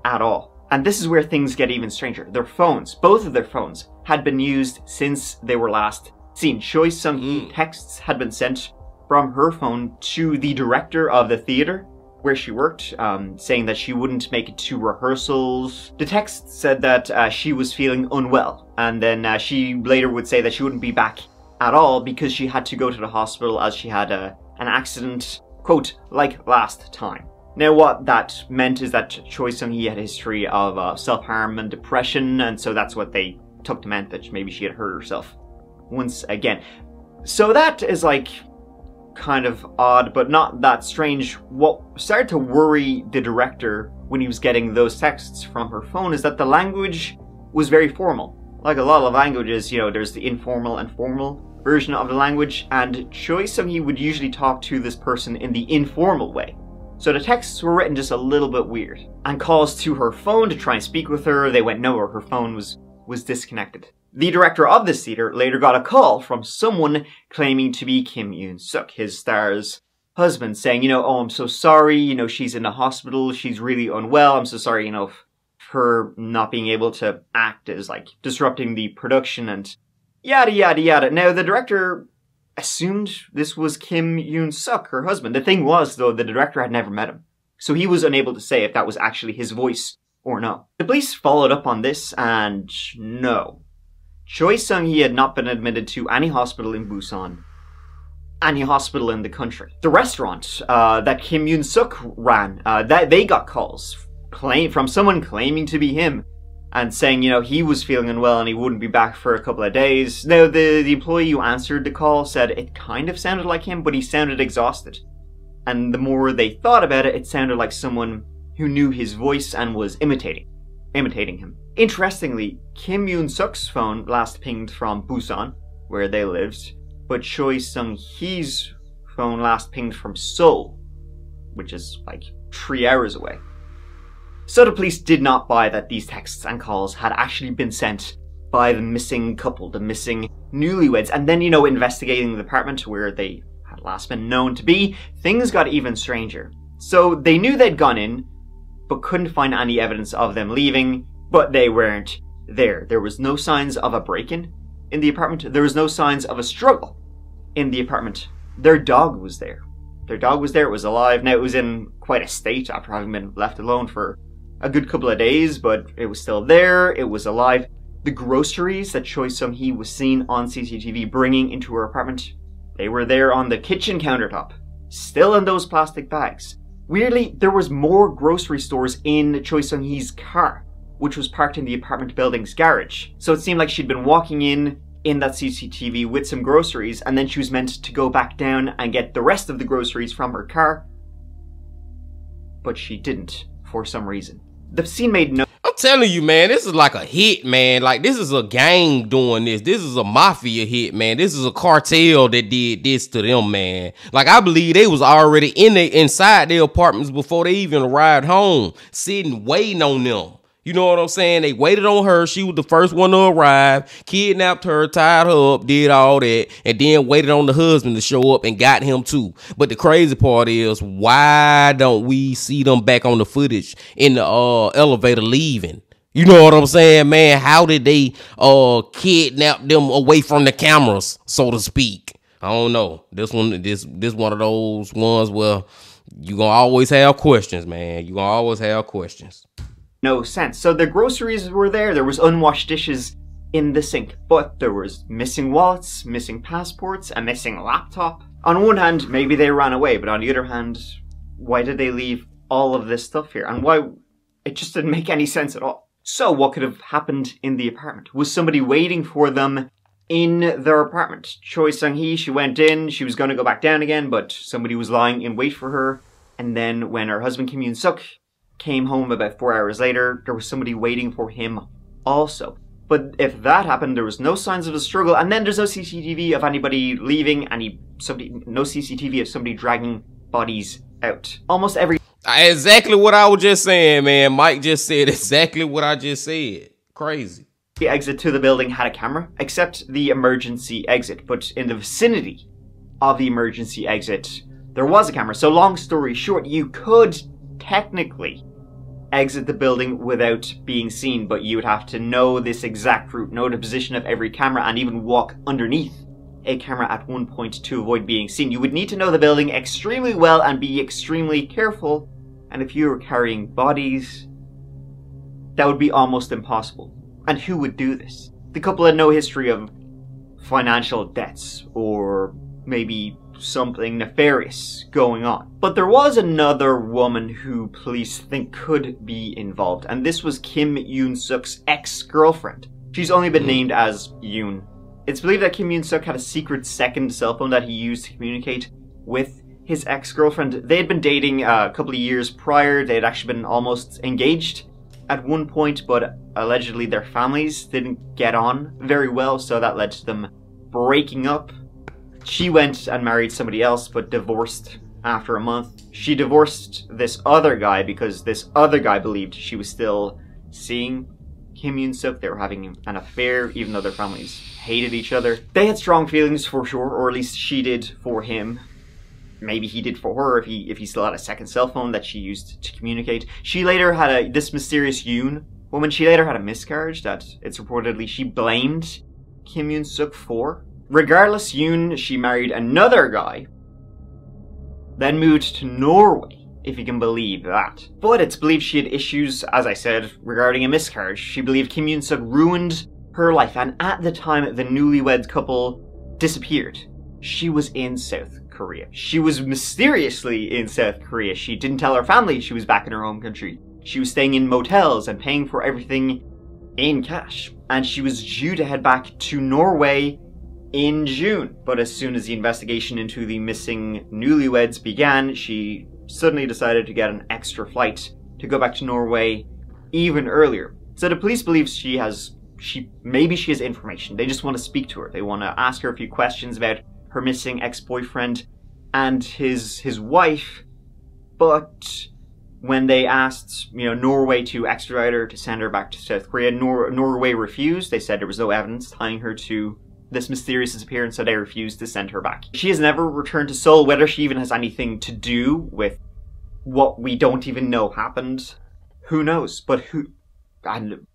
at all. And this is where things get even stranger. Their phones, both of their phones, had been used since they were last seen. Choi Sung Hee hmm. texts had been sent from her phone to the director of the theater where she worked, um, saying that she wouldn't make it to rehearsals. The text said that uh, she was feeling unwell, and then uh, she later would say that she wouldn't be back at all because she had to go to the hospital as she had a, an accident, quote, like last time. Now, what that meant is that Choi Sung Hee had a history of uh, self harm and depression, and so that's what they took to meant that maybe she had hurt herself once again. So that is like kind of odd, but not that strange. What started to worry the director when he was getting those texts from her phone is that the language was very formal. Like a lot of languages, you know, there's the informal and formal version of the language, and Choi Sung Hee would usually talk to this person in the informal way. So the texts were written just a little bit weird. And calls to her phone to try and speak with her, they went nowhere. Her phone was was disconnected. The director of this theater later got a call from someone claiming to be Kim Yoon Suk, his star's husband, saying, you know, oh, I'm so sorry, you know, she's in the hospital, she's really unwell, I'm so sorry, you know, her not being able to act is like disrupting the production and yada yada yada. Now the director assumed this was Kim Yoon Suk, her husband. The thing was, though, the director had never met him. So he was unable to say if that was actually his voice or no. The police followed up on this and no. Choi Sung Hee had not been admitted to any hospital in Busan, any hospital in the country. The restaurant uh, that Kim Yoon Suk ran, uh, that they got calls claim from someone claiming to be him and saying, you know, he was feeling unwell and he wouldn't be back for a couple of days. Now, the, the employee who answered the call said it kind of sounded like him, but he sounded exhausted. And the more they thought about it, it sounded like someone who knew his voice and was imitating, imitating him. Interestingly, Kim Yoon Suk's phone last pinged from Busan, where they lived, but Choi Sung Hee's phone last pinged from Seoul, which is like three hours away. So the police did not buy that these texts and calls had actually been sent by the missing couple, the missing newlyweds. And then, you know, investigating the apartment where they had last been known to be, things got even stranger. So they knew they'd gone in, but couldn't find any evidence of them leaving, but they weren't there. There was no signs of a break-in in the apartment. There was no signs of a struggle in the apartment. Their dog was there. Their dog was there, it was alive. Now it was in quite a state after having been left alone for a good couple of days, but it was still there, it was alive. The groceries that Choi Sung Hee was seen on CCTV bringing into her apartment, they were there on the kitchen countertop, still in those plastic bags. Weirdly, there was more grocery stores in Choi Sung Hee's car, which was parked in the apartment building's garage. So it seemed like she'd been walking in in that CCTV with some groceries, and then she was meant to go back down and get the rest of the groceries from her car. But she didn't, for some reason. The scene made no I'm telling you, man, this is like a hit, man. Like this is a gang doing this. This is a mafia hit, man. This is a cartel that did this to them, man. Like I believe they was already in the inside their apartments before they even arrived home, sitting waiting on them. You know what I'm saying? They waited on her. She was the first one to arrive, kidnapped her, tied her up, did all that, and then waited on the husband to show up and got him too. But the crazy part is, why don't we see them back on the footage in the uh, elevator leaving? You know what I'm saying, man? How did they uh kidnap them away from the cameras, so to speak? I don't know. This one, this this one of those ones where you gonna always have questions, man. You gonna always have questions no sense. So the groceries were there, there was unwashed dishes in the sink, but there was missing wallets, missing passports, a missing laptop. On one hand, maybe they ran away, but on the other hand, why did they leave all of this stuff here? And why it just didn't make any sense at all. So what could have happened in the apartment? Was somebody waiting for them in their apartment. Choi Sung Hee, she went in, she was going to go back down again, but somebody was lying in wait for her. And then when her husband Kim Yoon Suk came home about four hours later, there was somebody waiting for him also. But if that happened, there was no signs of a struggle, and then there's no CCTV of anybody leaving, any somebody, no CCTV of somebody dragging bodies out. Almost every uh, Exactly what I was just saying, man. Mike just said exactly what I just said. Crazy. The exit to the building had a camera, except the emergency exit. But in the vicinity of the emergency exit, there was a camera. So, long story short, you could technically exit the building without being seen, but you would have to know this exact route, know the position of every camera, and even walk underneath a camera at one point to avoid being seen. You would need to know the building extremely well and be extremely careful, and if you were carrying bodies, that would be almost impossible. And who would do this? The couple had no history of financial debts or maybe something nefarious going on. But there was another woman who police think could be involved, and this was Kim Yoon Suk's ex-girlfriend. She's only been named as Yoon. It's believed that Kim Yoon Suk had a secret second cell phone that he used to communicate with his ex-girlfriend. They had been dating uh, a couple of years prior. They had actually been almost engaged at one point, but allegedly their families didn't get on very well, so that led to them breaking up. She went and married somebody else, but divorced after a month. She divorced this other guy because this other guy believed she was still seeing Kim Yoon Suk. They were having an affair, even though their families hated each other. They had strong feelings for sure, or at least she did for him. Maybe he did for her if he if he still had a second cell phone that she used to communicate. She later had a this mysterious Yoon woman. She later had a miscarriage that it's reportedly she blamed Kim Yoon Suk for. Regardless, Yoon she married another guy, then moved to Norway if you can believe that. But it's believed she had issues, as I said, regarding a miscarriage. She believed Kim Yoon Suk ruined her life, and at the time the newlywed couple disappeared. She was in South Korea. She was mysteriously in South Korea. She didn't tell her family she was back in her home country. She was staying in motels and paying for everything in cash. And she was due to head back to Norway in June. But as soon as the investigation into the missing newlyweds began, she suddenly decided to get an extra flight to go back to Norway even earlier. So the police believe she has she maybe she has information. They just want to speak to her. They want to ask her a few questions about her missing ex-boyfriend and his his wife. But when they asked, you know, Norway to extradite her to send her back to South Korea, Nor- Norway refused. They said there was no evidence tying her to this mysterious disappearance, so they refused to send her back. She has never returned to Seoul, whether she even has anything to do with what we don't even know happened. Who knows? But who and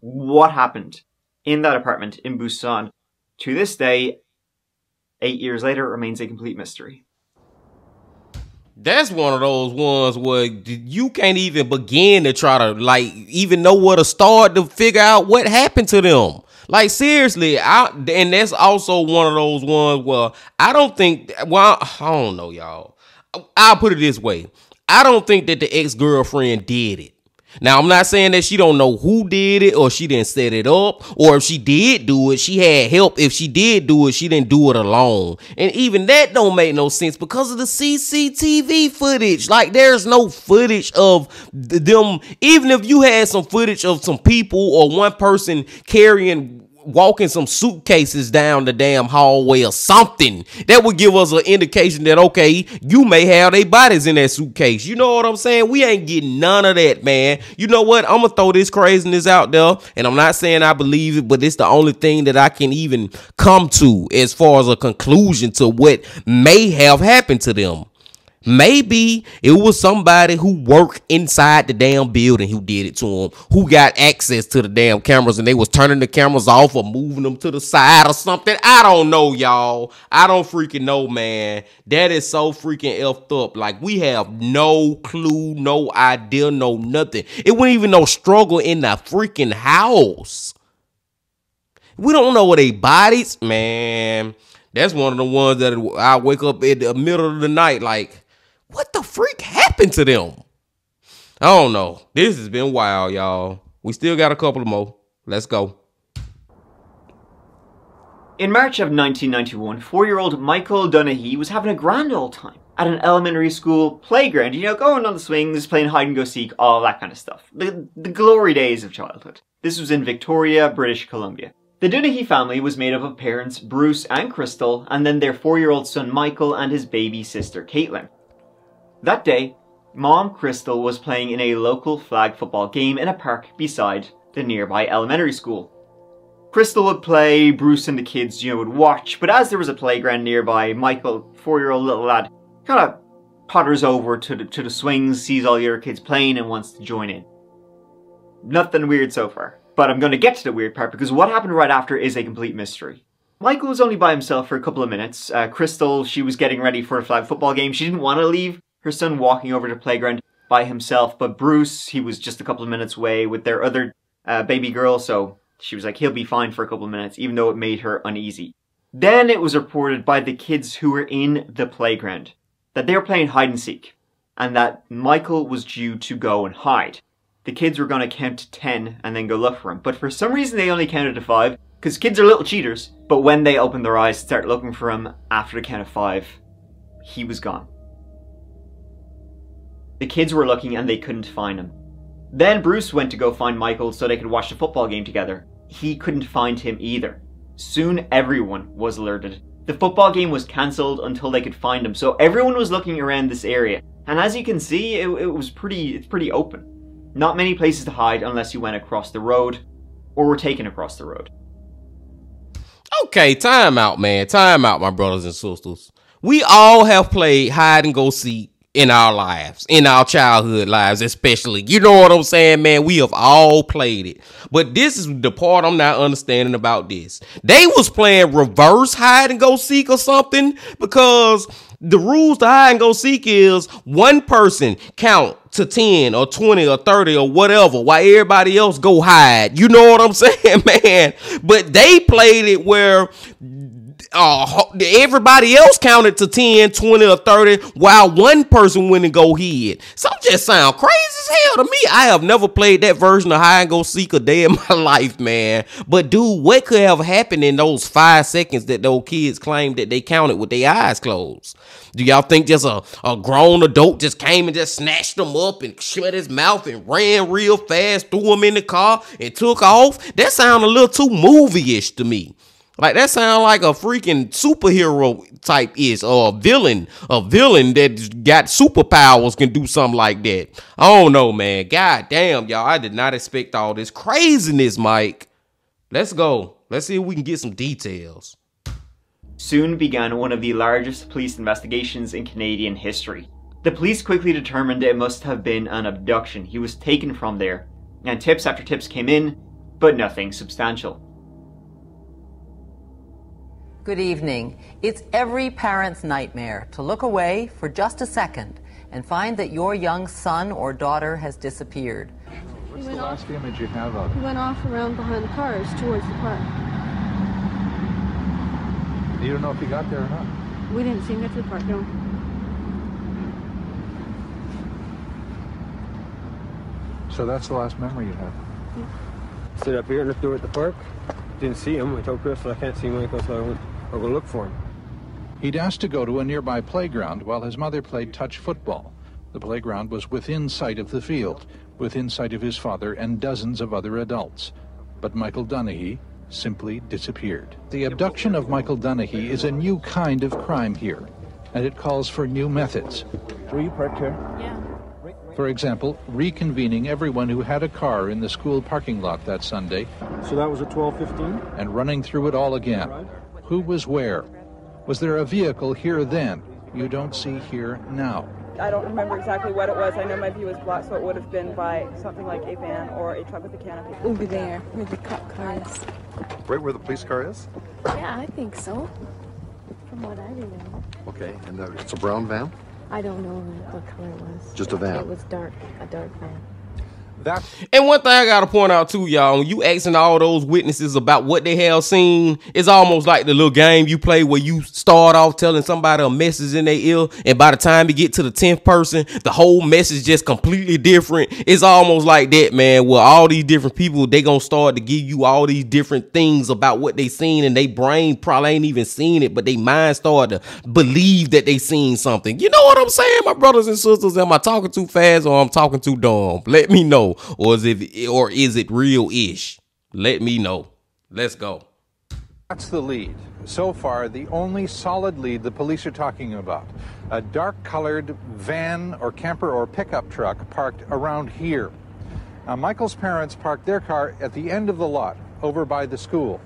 what happened in that apartment in Busan to this day, eight years later, remains a complete mystery. That's one of those ones where you can't even begin to try to like even know where to start to figure out what happened to them. Like seriously, I and that's also one of those ones where I don't think. Well, I don't know, y'all. I'll put it this way: I don't think that the ex girlfriend did it. Now, I'm not saying that she don't know who did it or she didn't set it up or if she did do it, she had help. If she did do it, she didn't do it alone. And even that don't make no sense because of the CCTV footage. Like there's no footage of them. Even if you had some footage of some people or one person carrying walking some suitcases down the damn hallway or something that would give us an indication that okay you may have their bodies in that suitcase. You know what i'm saying? We ain't getting none of that man. You know what? I'm gonna throw this craziness out there and i'm not saying i believe it but it's the only thing that i can even come to as far as a conclusion to what may have happened to them Maybe it was somebody who worked inside the damn building who did it to him, who got access to the damn cameras and they was turning the cameras off or moving them to the side or something. I don't know, y'all. I don't freaking know, man. That is so freaking effed up. Like we have no clue, no idea, no nothing. It wasn't even no struggle in the freaking house. We don't know what they bodies, man. That's one of the ones that I wake up in the middle of the night like what the freak happened to them? I don't know. This has been wild, y'all. We still got a couple more. Let's go. In March of 1991, four-year-old Michael Dunahee was having a grand old time at an elementary school playground, you know, going on the swings, playing hide and go seek, all that kind of stuff. The, the glory days of childhood. This was in Victoria, British Columbia. The Dunahee family was made up of parents Bruce and Crystal, and then their four-year-old son Michael and his baby sister Caitlin. That day, Mom Crystal was playing in a local flag football game in a park beside the nearby elementary school. Crystal would play, Bruce and the kids, you know, would watch, but as there was a playground nearby, Michael, four-year-old little lad, kind of potters over to the, to the swings, sees all the other kids playing and wants to join in. Nothing weird so far. But I'm going to get to the weird part because what happened right after is a complete mystery. Michael was only by himself for a couple of minutes. Uh, Crystal, she was getting ready for a flag football game. She didn't want to leave her son walking over to playground by himself, but Bruce, he was just a couple of minutes away with their other uh, baby girl, so she was like, he'll be fine for a couple of minutes, even though it made her uneasy. Then it was reported by the kids who were in the playground that they were playing hide and seek, and that Michael was due to go and hide. The kids were going to count to 10 and then go look for him, but for some reason they only counted to 5, because kids are little cheaters, but when they opened their eyes to start looking for him after the count of 5, he was gone. The kids were looking and they couldn't find him. Then Bruce went to go find Michael so they could watch the football game together. He couldn't find him either. Soon everyone was alerted. The football game was cancelled until they could find him, so everyone was looking around this area. And as you can see, it, it was pretty, it's pretty open. Not many places to hide unless you went across the road or were taken across the road. Okay, time out, man. Time out, my brothers and sisters. We all have played hide and go seek in our lives, in our childhood lives, especially. You know what I'm saying, man? We have all played it. But this is the part I'm not understanding about this. They was playing reverse hide and go seek or something because the rules to hide and go seek is one person count to 10 or 20 or 30 or whatever while everybody else go hide. You know what I'm [LAUGHS] saying, man? But they played it where uh, everybody else counted to 10, 20, or 30 while one person went and go hid. Some just sound crazy as hell to me. I have never played that version of hide and go seek a day in [LAUGHS] my life, man. But dude, what could have happened in those five seconds that those kids claimed that they counted with their eyes closed? Do y'all think just a, a grown adult just came and just snatched them up and shut his mouth and ran real fast, threw them in the car and took off? That sound a little too movie-ish to me. Like that sound like a freaking superhero type is or a villain, a villain that got superpowers can do something like that. I don't know, man. God damn, y'all. I did not expect all this craziness, Mike. Let's go. Let's see if we can get some details. Soon began one of the largest police investigations in Canadian history. The police quickly determined it must have been an abduction. He was taken from there, and tips after tips came in, but nothing substantial. Good evening. It's every parent's nightmare to look away for just a second and find that your young son or daughter has disappeared. What's the last image you have of He went off around behind the cars towards the park. You don't know if he got there or not. We didn't see him get to the park, no. So that's the last memory you have. Yeah. Sit up here and looked over at the park. Didn't see him. I told Crystal I can't see Michael, so I went, I'll go look for him. He'd asked to go to a nearby playground while his mother played touch football. The playground was within sight of the field, within sight of his father and dozens of other adults. But Michael Dunahee simply disappeared. The abduction of Michael Dunahee is a new kind of crime here, and it calls for new methods. Were you parked here? Yeah. For example, reconvening everyone who had a car in the school parking lot that Sunday So that was at 12:15. and running through it all again. Who was where? Was there a vehicle here then you don't see here now? I don't remember exactly what it was. I know my view was blocked, so it would have been by something like a van or a truck with a canopy. Over there, where the cop car is. Right where the police car is? Yeah, I think so. From what I remember. Okay, and uh, it's a brown van? I don't know what color it was. Just a van? It was dark, a dark van. That And one thing I gotta point out too, y'all, when you asking all those witnesses about what they have seen, it's almost like the little game you play where you start off telling somebody a message in their ear, and by the time you get to the tenth person, the whole message just completely different. It's almost like that, man. Where all these different people they gonna start to give you all these different things about what they seen, and they brain probably ain't even seen it, but they mind start to believe that they seen something. You know what I'm saying, my brothers and sisters? Am I talking too fast or I'm talking too dumb? Let me know, or is it or is it real ish? Let me know. Let's go. That's the lead. So far, the only solid lead the police are talking about. A dark colored van or camper or pickup truck parked around here. Now, Michael's parents parked their car at the end of the lot over by the school.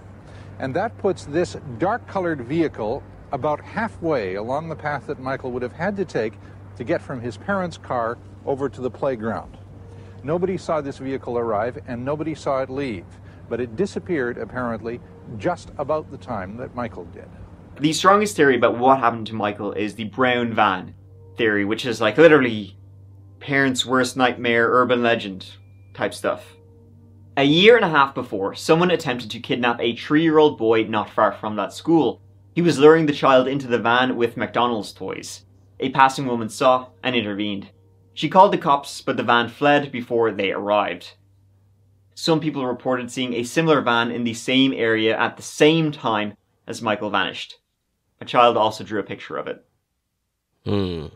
And that puts this dark colored vehicle about halfway along the path that Michael would have had to take to get from his parents' car over to the playground. Nobody saw this vehicle arrive and nobody saw it leave, but it disappeared apparently just about the time that Michael did. The strongest theory about what happened to Michael is the brown van theory, which is like literally parents' worst nightmare, urban legend type stuff. A year and a half before, someone attempted to kidnap a three year old boy not far from that school. He was luring the child into the van with McDonald's toys. A passing woman saw and intervened. She called the cops, but the van fled before they arrived. Some people reported seeing a similar van in the same area at the same time as Michael vanished. A child also drew a picture of it. Hmm.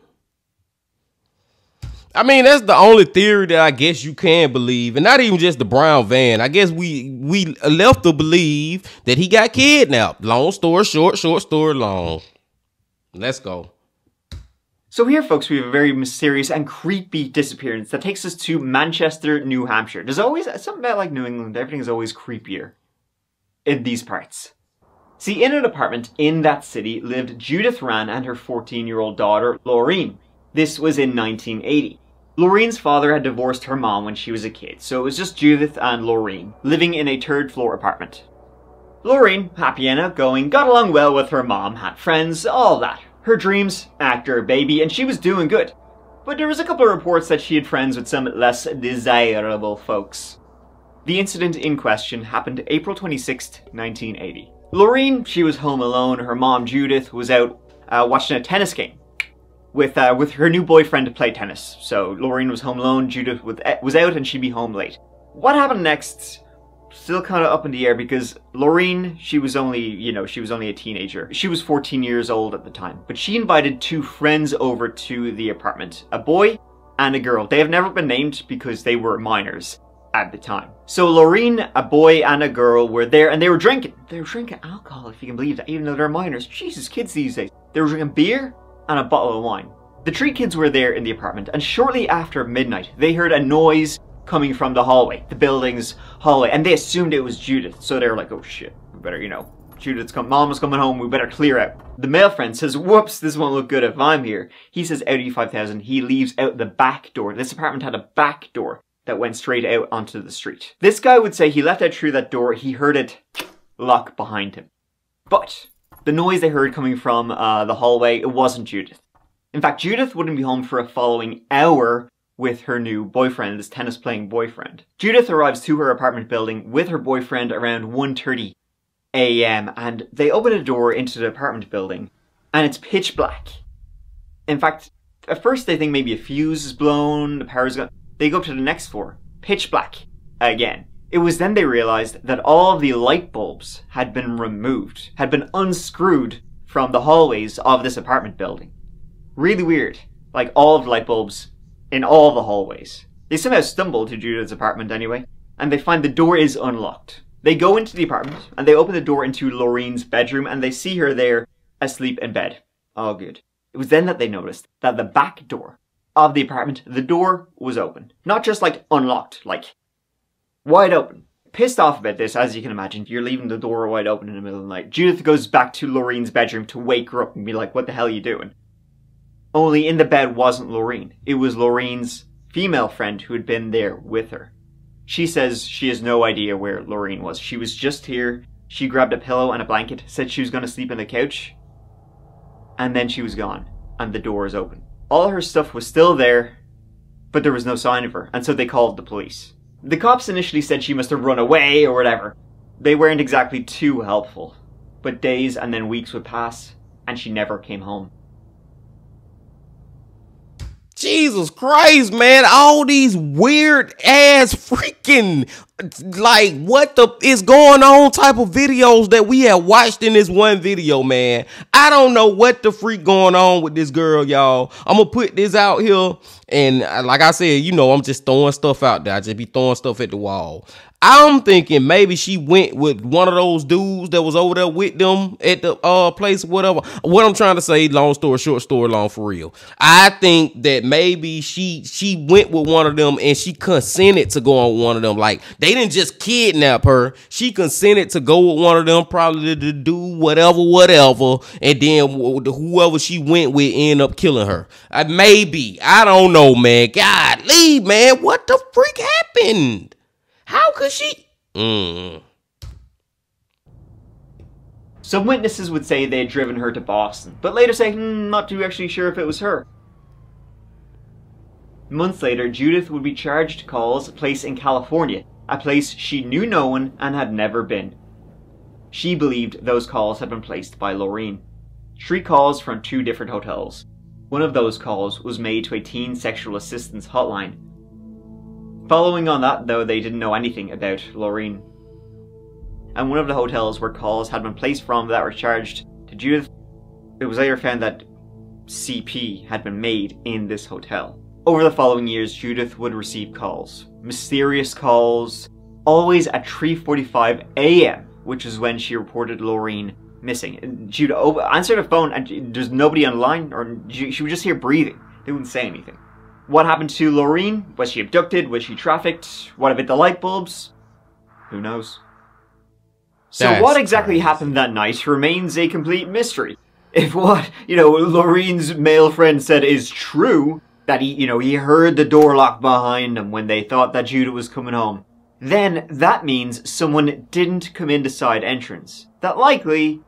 I mean, that's the only theory that I guess you can believe, and not even just the brown van. I guess we we left to believe that he got kidnapped. Long story short, short story long. Let's go. So here, folks, we have a very mysterious and creepy disappearance that takes us to Manchester, New Hampshire. There's always something about like New England. Everything is always creepier in these parts. See, in an apartment in that city lived Judith Rahn and her 14-year-old daughter, Laureen. This was in 1980. Laureen's father had divorced her mom when she was a kid, so it was just Judith and Laureen, living in a third floor apartment. Laureen, happy and outgoing, got along well with her mom, had friends, all that. Her dreams, actor, baby, and she was doing good. But there was a couple of reports that she had friends with some less desirable folks. The incident in question happened April 26, 1980. Laureen, she was home alone. Her mom, Judith, was out uh, watching a tennis game with uh, with her new boyfriend to play tennis. So Laureen was home alone. Judith was out, and she'd be home late. What happened next? Still kind of up in the air because Laureen, she was only, you know, she was only a teenager. She was 14 years old at the time, but she invited two friends over to the apartment, a boy and a girl. They have never been named because they were minors at the time. So Laureen, a boy and a girl were there and they were drinking. They were drinking alcohol, if you can believe that, even though they're minors. Jesus, kids these days. They were drinking beer and a bottle of wine. The three kids were there in the apartment, and shortly after midnight, they heard a noise coming from the hallway, the building's hallway, and they assumed it was Judith. So they were like, oh shit, we better, you know, Judith's come, mom coming home, we better clear out. The male friend says, whoops, this won't look good if I'm here. He says Audi 5000, he leaves out the back door. This apartment had a back door that went straight out onto the street. This guy would say he left out through that door, he heard it lock behind him. But the noise they heard coming from uh, the hallway, it wasn't Judith. In fact, Judith wouldn't be home for a following hour with her new boyfriend, this tennis playing boyfriend. Judith arrives to her apartment building with her boyfriend around 1.30 a.m. and they open a door into the apartment building and it's pitch black. In fact, at first they think maybe a fuse is blown, the power's gone. They go up to the next floor, pitch black again. It was then they realized that all of the light bulbs had been removed, had been unscrewed from the hallways of this apartment building. Really weird. Like all of the light bulbs in all the hallways. They somehow stumble to Judith's apartment anyway, and they find the door is unlocked. They go into the apartment and they open the door into Laureen's bedroom and they see her there asleep in bed. All good. It was then that they noticed that the back door of the apartment, the door was open. Not just like unlocked, like wide open. Pissed off about this, as you can imagine, you're leaving the door wide open in the middle of the night. Judith goes back to Laureen's bedroom to wake her up and be like, what the hell are you doing? Only in the bed wasn't Laureen. It was Laureen's female friend who had been there with her. She says she has no idea where Laureen was. She was just here. She grabbed a pillow and a blanket, said she was going to sleep on the couch, and then she was gone, and the door is open. All her stuff was still there, but there was no sign of her, and so they called the police. The cops initially said she must have run away or whatever. They weren't exactly too helpful, but days and then weeks would pass, and she never came home. Jesus Christ, man. All these weird ass freaking like what the is going on type of videos that we have watched in this one video, man. I don't know what the freak going on with this girl, y'all. I'm gonna put this out here and uh, like I said, you know, I'm just throwing stuff out there. I just be throwing stuff at the wall. I'm thinking maybe she went with one of those dudes that was over there with them at the uh place, whatever. What I'm trying to say, long story short, story long for real. I think that maybe she she went with one of them and she consented to go on one of them. Like they didn't just kidnap her. She consented to go with one of them, probably to do whatever, whatever, and then whoever she went with end up killing her. Uh, maybe I don't know, man. God, leave, man. What the freak happened? How could she? Mm. Some witnesses would say they had driven her to Boston, but later say, hmm, not too actually sure if it was her. Months later, Judith would be charged to calls a place in California, a place she knew no one and had never been. She believed those calls had been placed by Loreen. Three calls from two different hotels. One of those calls was made to a teen sexual assistance hotline, Following on that, though, they didn't know anything about Loreen. And one of the hotels where calls had been placed from that were charged to Judith, it was later found that CP had been made in this hotel. Over the following years, Judith would receive calls. Mysterious calls, always at 3.45 a.m., which is when she reported Loreen missing. She'd answer the phone and there's nobody online, or she would just hear breathing. They wouldn't say anything. What happened to Loreen? Was she abducted? Was she trafficked? What about the light bulbs? Who knows? So That's what exactly happened that night remains a complete mystery. If what, you know, Loreen's male friend said is true, that he, you know, he heard the door lock behind him when they thought that Judith was coming home, then that means someone didn't come in the side entrance. That likely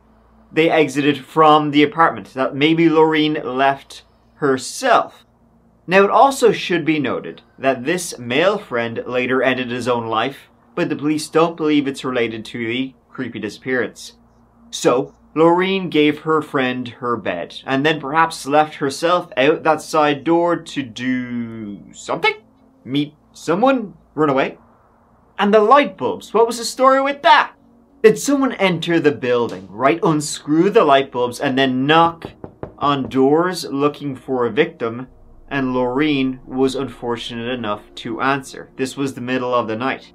they exited from the apartment. That maybe Loreen left herself. Now, it also should be noted that this male friend later ended his own life, but the police don't believe it's related to the creepy disappearance. So, Loreen gave her friend her bed, and then perhaps left herself out that side door to do something? Meet someone? Run away? And the light bulbs, what was the story with that? Did someone enter the building, right, unscrew the light bulbs, and then knock on doors looking for a victim, and Loreen was unfortunate enough to answer. This was the middle of the night.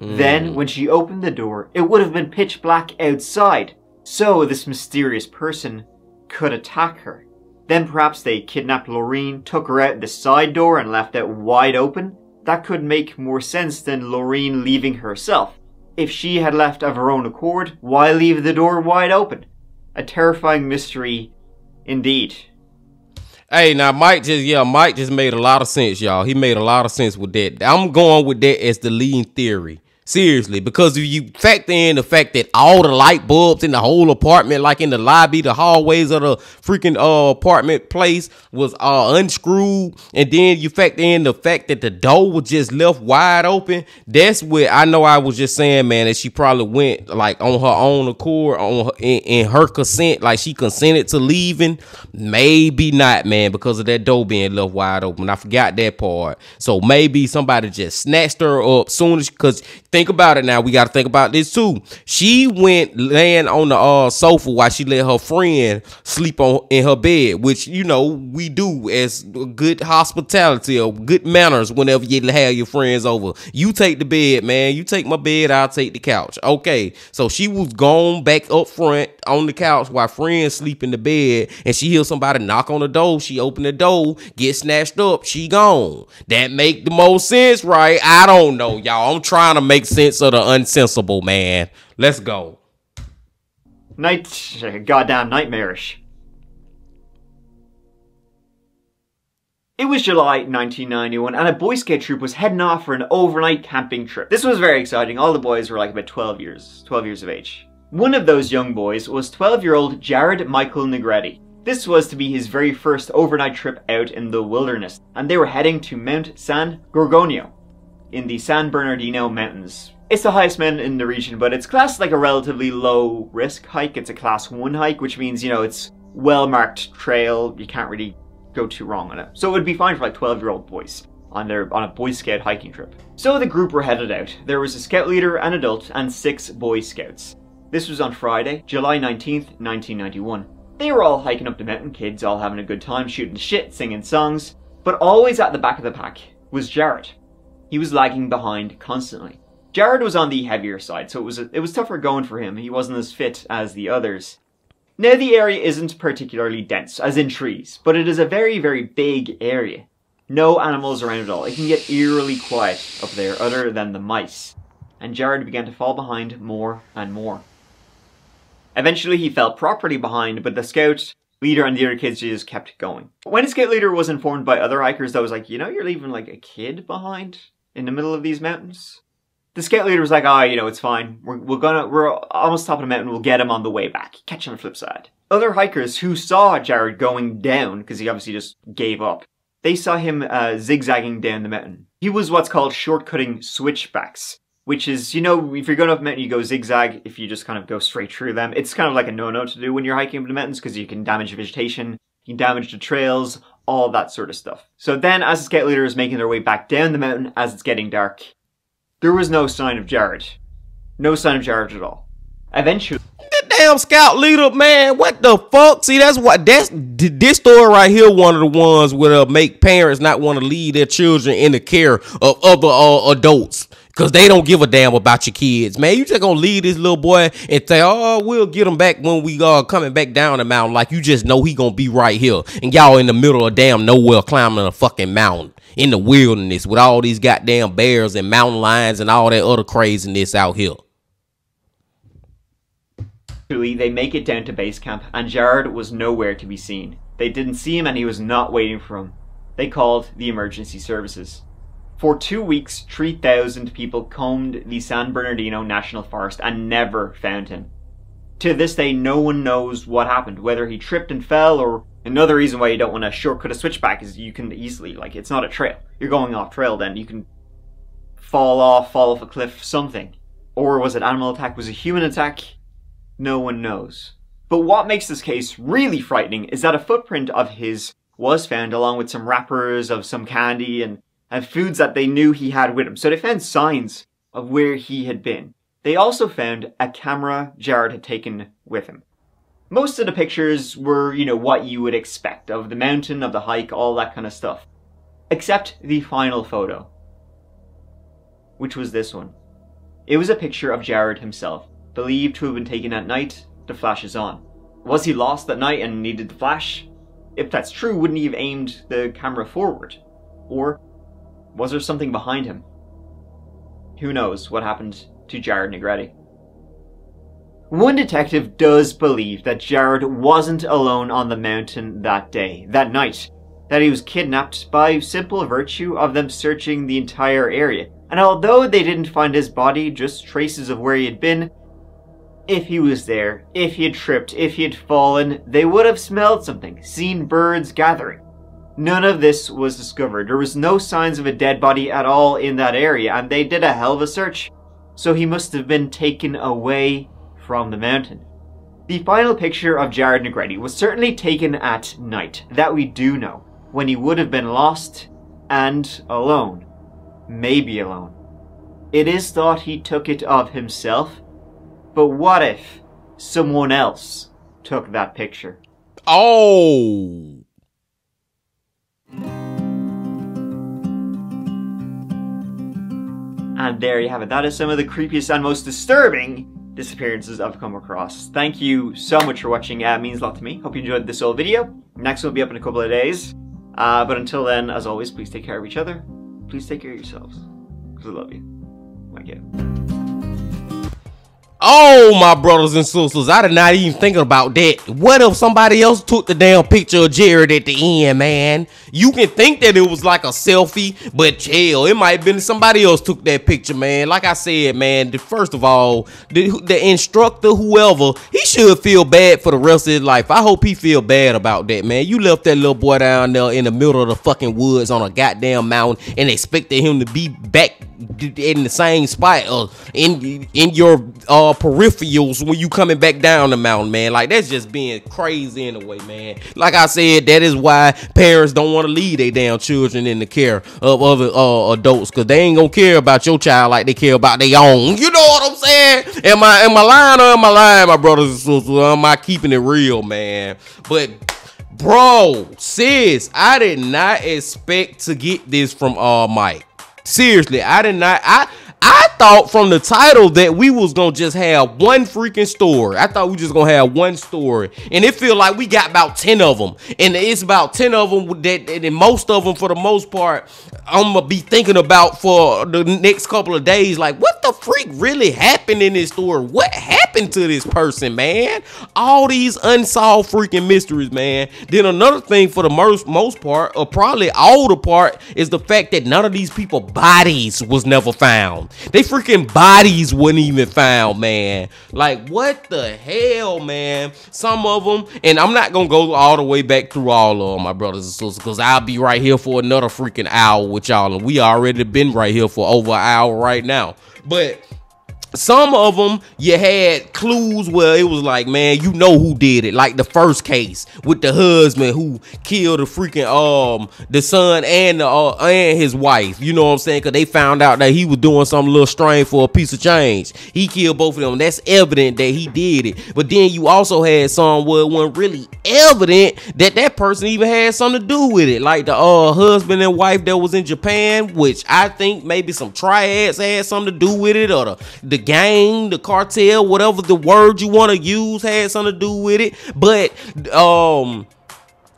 Hmm. Then, when she opened the door, it would have been pitch black outside, so this mysterious person could attack her. Then perhaps they kidnapped Loreen, took her out the side door and left it wide open. That could make more sense than Loreen leaving herself. If she had left of her own accord, why leave the door wide open? A terrifying mystery indeed. Hey, now Mike just yeah, Mike just made a lot of sense, y'all. He made a lot of sense with that. I'm going with that as the leading theory. Seriously, because if you factor in the fact that all the light bulbs in the whole apartment, like in the lobby, the hallways of the freaking uh apartment place was uh unscrewed, and then you factor in the fact that the door was just left wide open, that's what I know I was just saying, man, that she probably went like on her own accord, on her, in, in her consent, like she consented to leaving. Maybe not, man, because of that door being left wide open. I forgot that part. So maybe somebody just snatched her up soon as because think about it now. We got to think about this too. She went laying on the uh, sofa while she let her friend sleep on in her bed, which you know we do as good hospitality or good manners. Whenever you have your friends over, you take the bed, man. You take my bed, I'll take the couch. Okay, so she was gone back up front on the couch while friends sleep in the bed, and she hears somebody knock on the door. She open the door, get snatched up, she gone. That make the most sense, right? I don't know, y'all. I'm trying to make sense of the unsensible, man. Let's go. Night, goddamn nightmarish. It was July 1991 and a Boy Scout troop was heading off for an overnight camping trip. This was very exciting. All the boys were like about 12 years, 12 years of age. One of those young boys was 12 year old Jared Michael Negrete. This was to be his very first overnight trip out in the wilderness, and they were heading to Mount San Gorgonio in the San Bernardino Mountains. It's the highest mountain in the region, but it's classed like a relatively low risk hike. It's a class 1 hike, which means, you know, it's well marked trail. You can't really go too wrong on it. So it would be fine for like 12 year old boys on their on a Boy Scout hiking trip. So the group were headed out. There was a scout leader, an adult, and six Boy Scouts. This was on Friday, July 19th, 1991. They were all hiking up the mountain, kids all having a good time, shooting shit, singing songs, but always at the back of the pack was Jared. He was lagging behind constantly. Jared was on the heavier side, so it was it was tougher going for him. He wasn't as fit as the others. Now the area isn't particularly dense, as in trees, but it is a very, very big area. No animals around at all. It can get eerily quiet up there, other than the mice. And Jared began to fall behind more and more. Eventually he fell properly behind, but the scout leader and the other kids just kept going. When the scout leader was informed by other hikers that was like, you know, you're leaving like a kid behind in the middle of these mountains. The scout leader was like, ah, oh, you know, it's fine. We're, we're gonna, we're almost top of the mountain. We'll get him on the way back. Catch him on the flip side. Other hikers who saw Jared going down, because he obviously just gave up, they saw him uh, zigzagging down the mountain. He was what's called shortcutting switchbacks, which is, you know, if you're going up a mountain, you go zigzag. If you just kind of go straight through them, it's kind of like a no-no to do when you're hiking up the mountains because you can damage vegetation, you can damage the trails, all that sort of stuff. So then, as the scout leader is making their way back down the mountain as it's getting dark, there was no sign of Jared. No sign of Jared at all. Eventually, damn scout leader, man, what the fuck? See, that's what that's this story right here. One of the ones where uh, make parents not want to leave their children in the care of other uh, adults because they don't give a damn about your kids, man. You just gonna leave this little boy and say, "Oh, we'll get him back when we are uh, coming back down the mountain." Like you just know he gonna be right here, and y'all in the middle of damn nowhere climbing a fucking mountain in the wilderness with all these goddamn bears and mountain lions and all that other craziness out here. They make it down to base camp, and Jared was nowhere to be seen. They didn't see him, and he was not waiting for him. They called the emergency services. For two weeks, 3,000 people combed the San Bernardino National Forest and never found him. To this day, no one knows what happened, whether he tripped and fell, or another reason why you don't want to shortcut a switchback is you can easily, like, it's not a trail. You're going off trail then, you can fall off, fall off a cliff, something. Or was it animal attack? Was it human attack? no one knows. But what makes this case really frightening is that a footprint of his was found along with some wrappers of some candy and, and foods that they knew he had with him. So they found signs of where he had been. They also found a camera Jared had taken with him. Most of the pictures were, you know, what you would expect of the mountain, of the hike, all that kind of stuff. Except the final photo. Which was this one. It was a picture of Jared himself believed to have been taken at night, the flash is on. Was he lost that night and needed the flash? If that's true, wouldn't he have aimed the camera forward? Or was there something behind him? Who knows what happened to Jared Negrete? One detective does believe that Jared wasn't alone on the mountain that day, that night, that he was kidnapped by simple virtue of them searching the entire area. And although they didn't find his body, just traces of where he had been, if he was there, if he had tripped, if he had fallen, they would have smelled something, seen birds gathering. None of this was discovered. There was no signs of a dead body at all in that area, and they did a hell of a search. So he must have been taken away from the mountain. The final picture of Jared Negrete was certainly taken at night, that we do know, when he would have been lost and alone. Maybe alone. It is thought he took it of himself, but what if someone else took that picture? Oh! And there you have it. That is some of the creepiest and most disturbing disappearances I've come across. Thank you so much for watching. Uh, it means a lot to me. Hope you enjoyed this whole video. Next one will be up in a couple of days. Uh, but until then, as always, please take care of each other. Please take care of yourselves. Because I love you. Thank you. Oh, my brothers and sisters, I did not even think about that. What if somebody else took the damn picture of Jared at the end, man? You can think that it was like a selfie, but hell, it might have been somebody else took that picture, man. Like I said, man, the, first of all, the, the instructor, whoever, he should feel bad for the rest of his life. I hope he feel bad about that, man. You left that little boy down there in the middle of the fucking woods on a goddamn mountain and expected him to be back in the same spot or in in your uh peripherals when you coming back down the mountain, man. Like that's just being crazy in a way, man. Like I said, that is why parents don't want to leave their damn children in the care of other uh, adults because they ain't gonna care about your child like they care about their own. You know what I'm saying? Am I am I lying or am I lying, my brothers and sisters? Am I keeping it real, man? But bro, sis, I did not expect to get this from uh Mike. Seriously, I did not. I I thought from the title that we was gonna just have one freaking story. I thought we just gonna have one story, and it feel like we got about ten of them, and it's about ten of them that, and most of them for the most part, I'm gonna be thinking about for the next couple of days. Like, what the freak really happened in this story? What happened to this person, man? All these unsolved freaking mysteries, man. Then another thing for the most most part, or probably all the part, is the fact that none of these people bodies was never found. They freaking bodies wasn't even found, man. Like, what the hell, man? Some of them, and I'm not gonna go all the way back through all of them, my brothers and sisters, because I'll be right here for another freaking hour with y'all, and we already been right here for over an hour right now. But some of them you had clues where it was like man you know who did it. Like the first case with the husband who killed the freaking um the son and the uh, and his wife. You know what i'm saying? Because they found out that he was doing a little strange for a piece of change. He killed both of them. That's evident that he did it. But then you also had some where it wasn't really evident that that person even had something to do with it. Like the uh husband and wife that was in japan which i think maybe some triads had something to do with it or the, the gang, the cartel, whatever the word you want to use had something to do with it. But um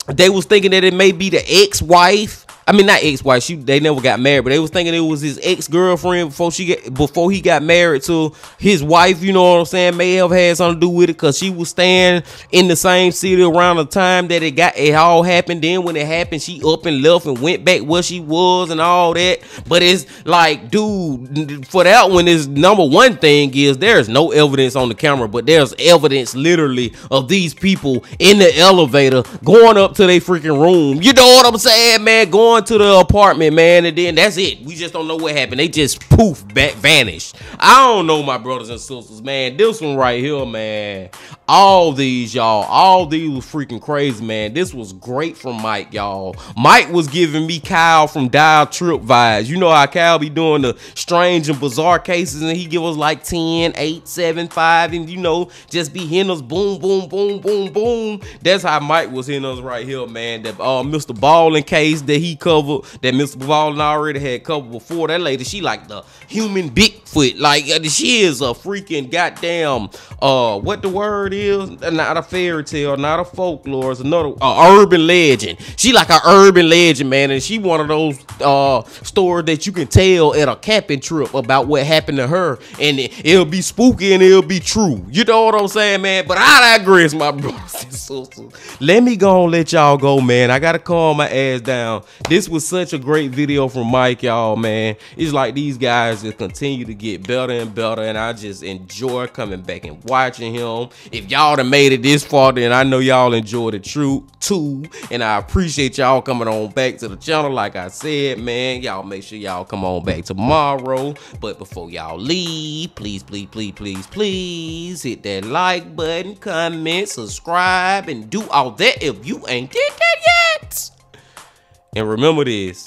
they was thinking that it may be the ex-wife I mean, not ex-wife. She they never got married, but they was thinking it was his ex-girlfriend before she get before he got married to his wife. You know what I'm saying? May have had something to do with it because she was staying in the same city around the time that it got it all happened. Then when it happened, she up and left and went back where she was and all that. But it's like, dude, for that one is number one thing is there's no evidence on the camera, but there's evidence literally of these people in the elevator going up to their freaking room. You know what I'm saying, man? Going to the apartment, man, and then that's it. We just don't know what happened. They just poof back vanished. I don't know, my brothers and sisters, man. This one right here, man. All these, y'all, all these was freaking crazy, man. This was great from Mike, y'all. Mike was giving me Kyle from Dire Trip vibes. You know how Kyle be doing the strange and bizarre cases, and he give us like 10, 8, 7, 5, and you know, just be hitting us boom, boom, boom, boom, boom. That's how Mike was hitting us right here, man. That uh, Mr. Ballen case that he covered, that Mr. Ballen already had covered before. That lady, she like the human Bigfoot. Like, uh, she is a freaking goddamn, uh, what the word is? Not a fairy tale, not a folklore. It's another urban legend. She like a urban legend, man. And she one of those uh stories that you can tell at a camping trip about what happened to her. And it, it'll be spooky and it'll be true. You know what I'm saying, man? But I digress, my [LAUGHS] brothers and sisters. Let me go and let y'all go, man. I gotta calm my ass down. This was such a great video from Mike, y'all, man. It's like these guys just continue to get better and better, and I just enjoy coming back and watching him. If y'all done made it this far, then I know y'all enjoy the truth too, and I appreciate y'all coming on back to the channel. Like I said, man, y'all make sure y'all come on back tomorrow. But before y'all leave, please, please, please, please, please hit that like button, comment, subscribe, and do all that if you ain't did that yet. And remember this.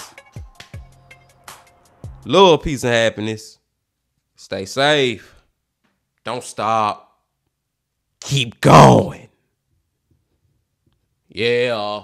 Love, peace, and happiness. Stay safe. Don't stop. Keep going. Yeah.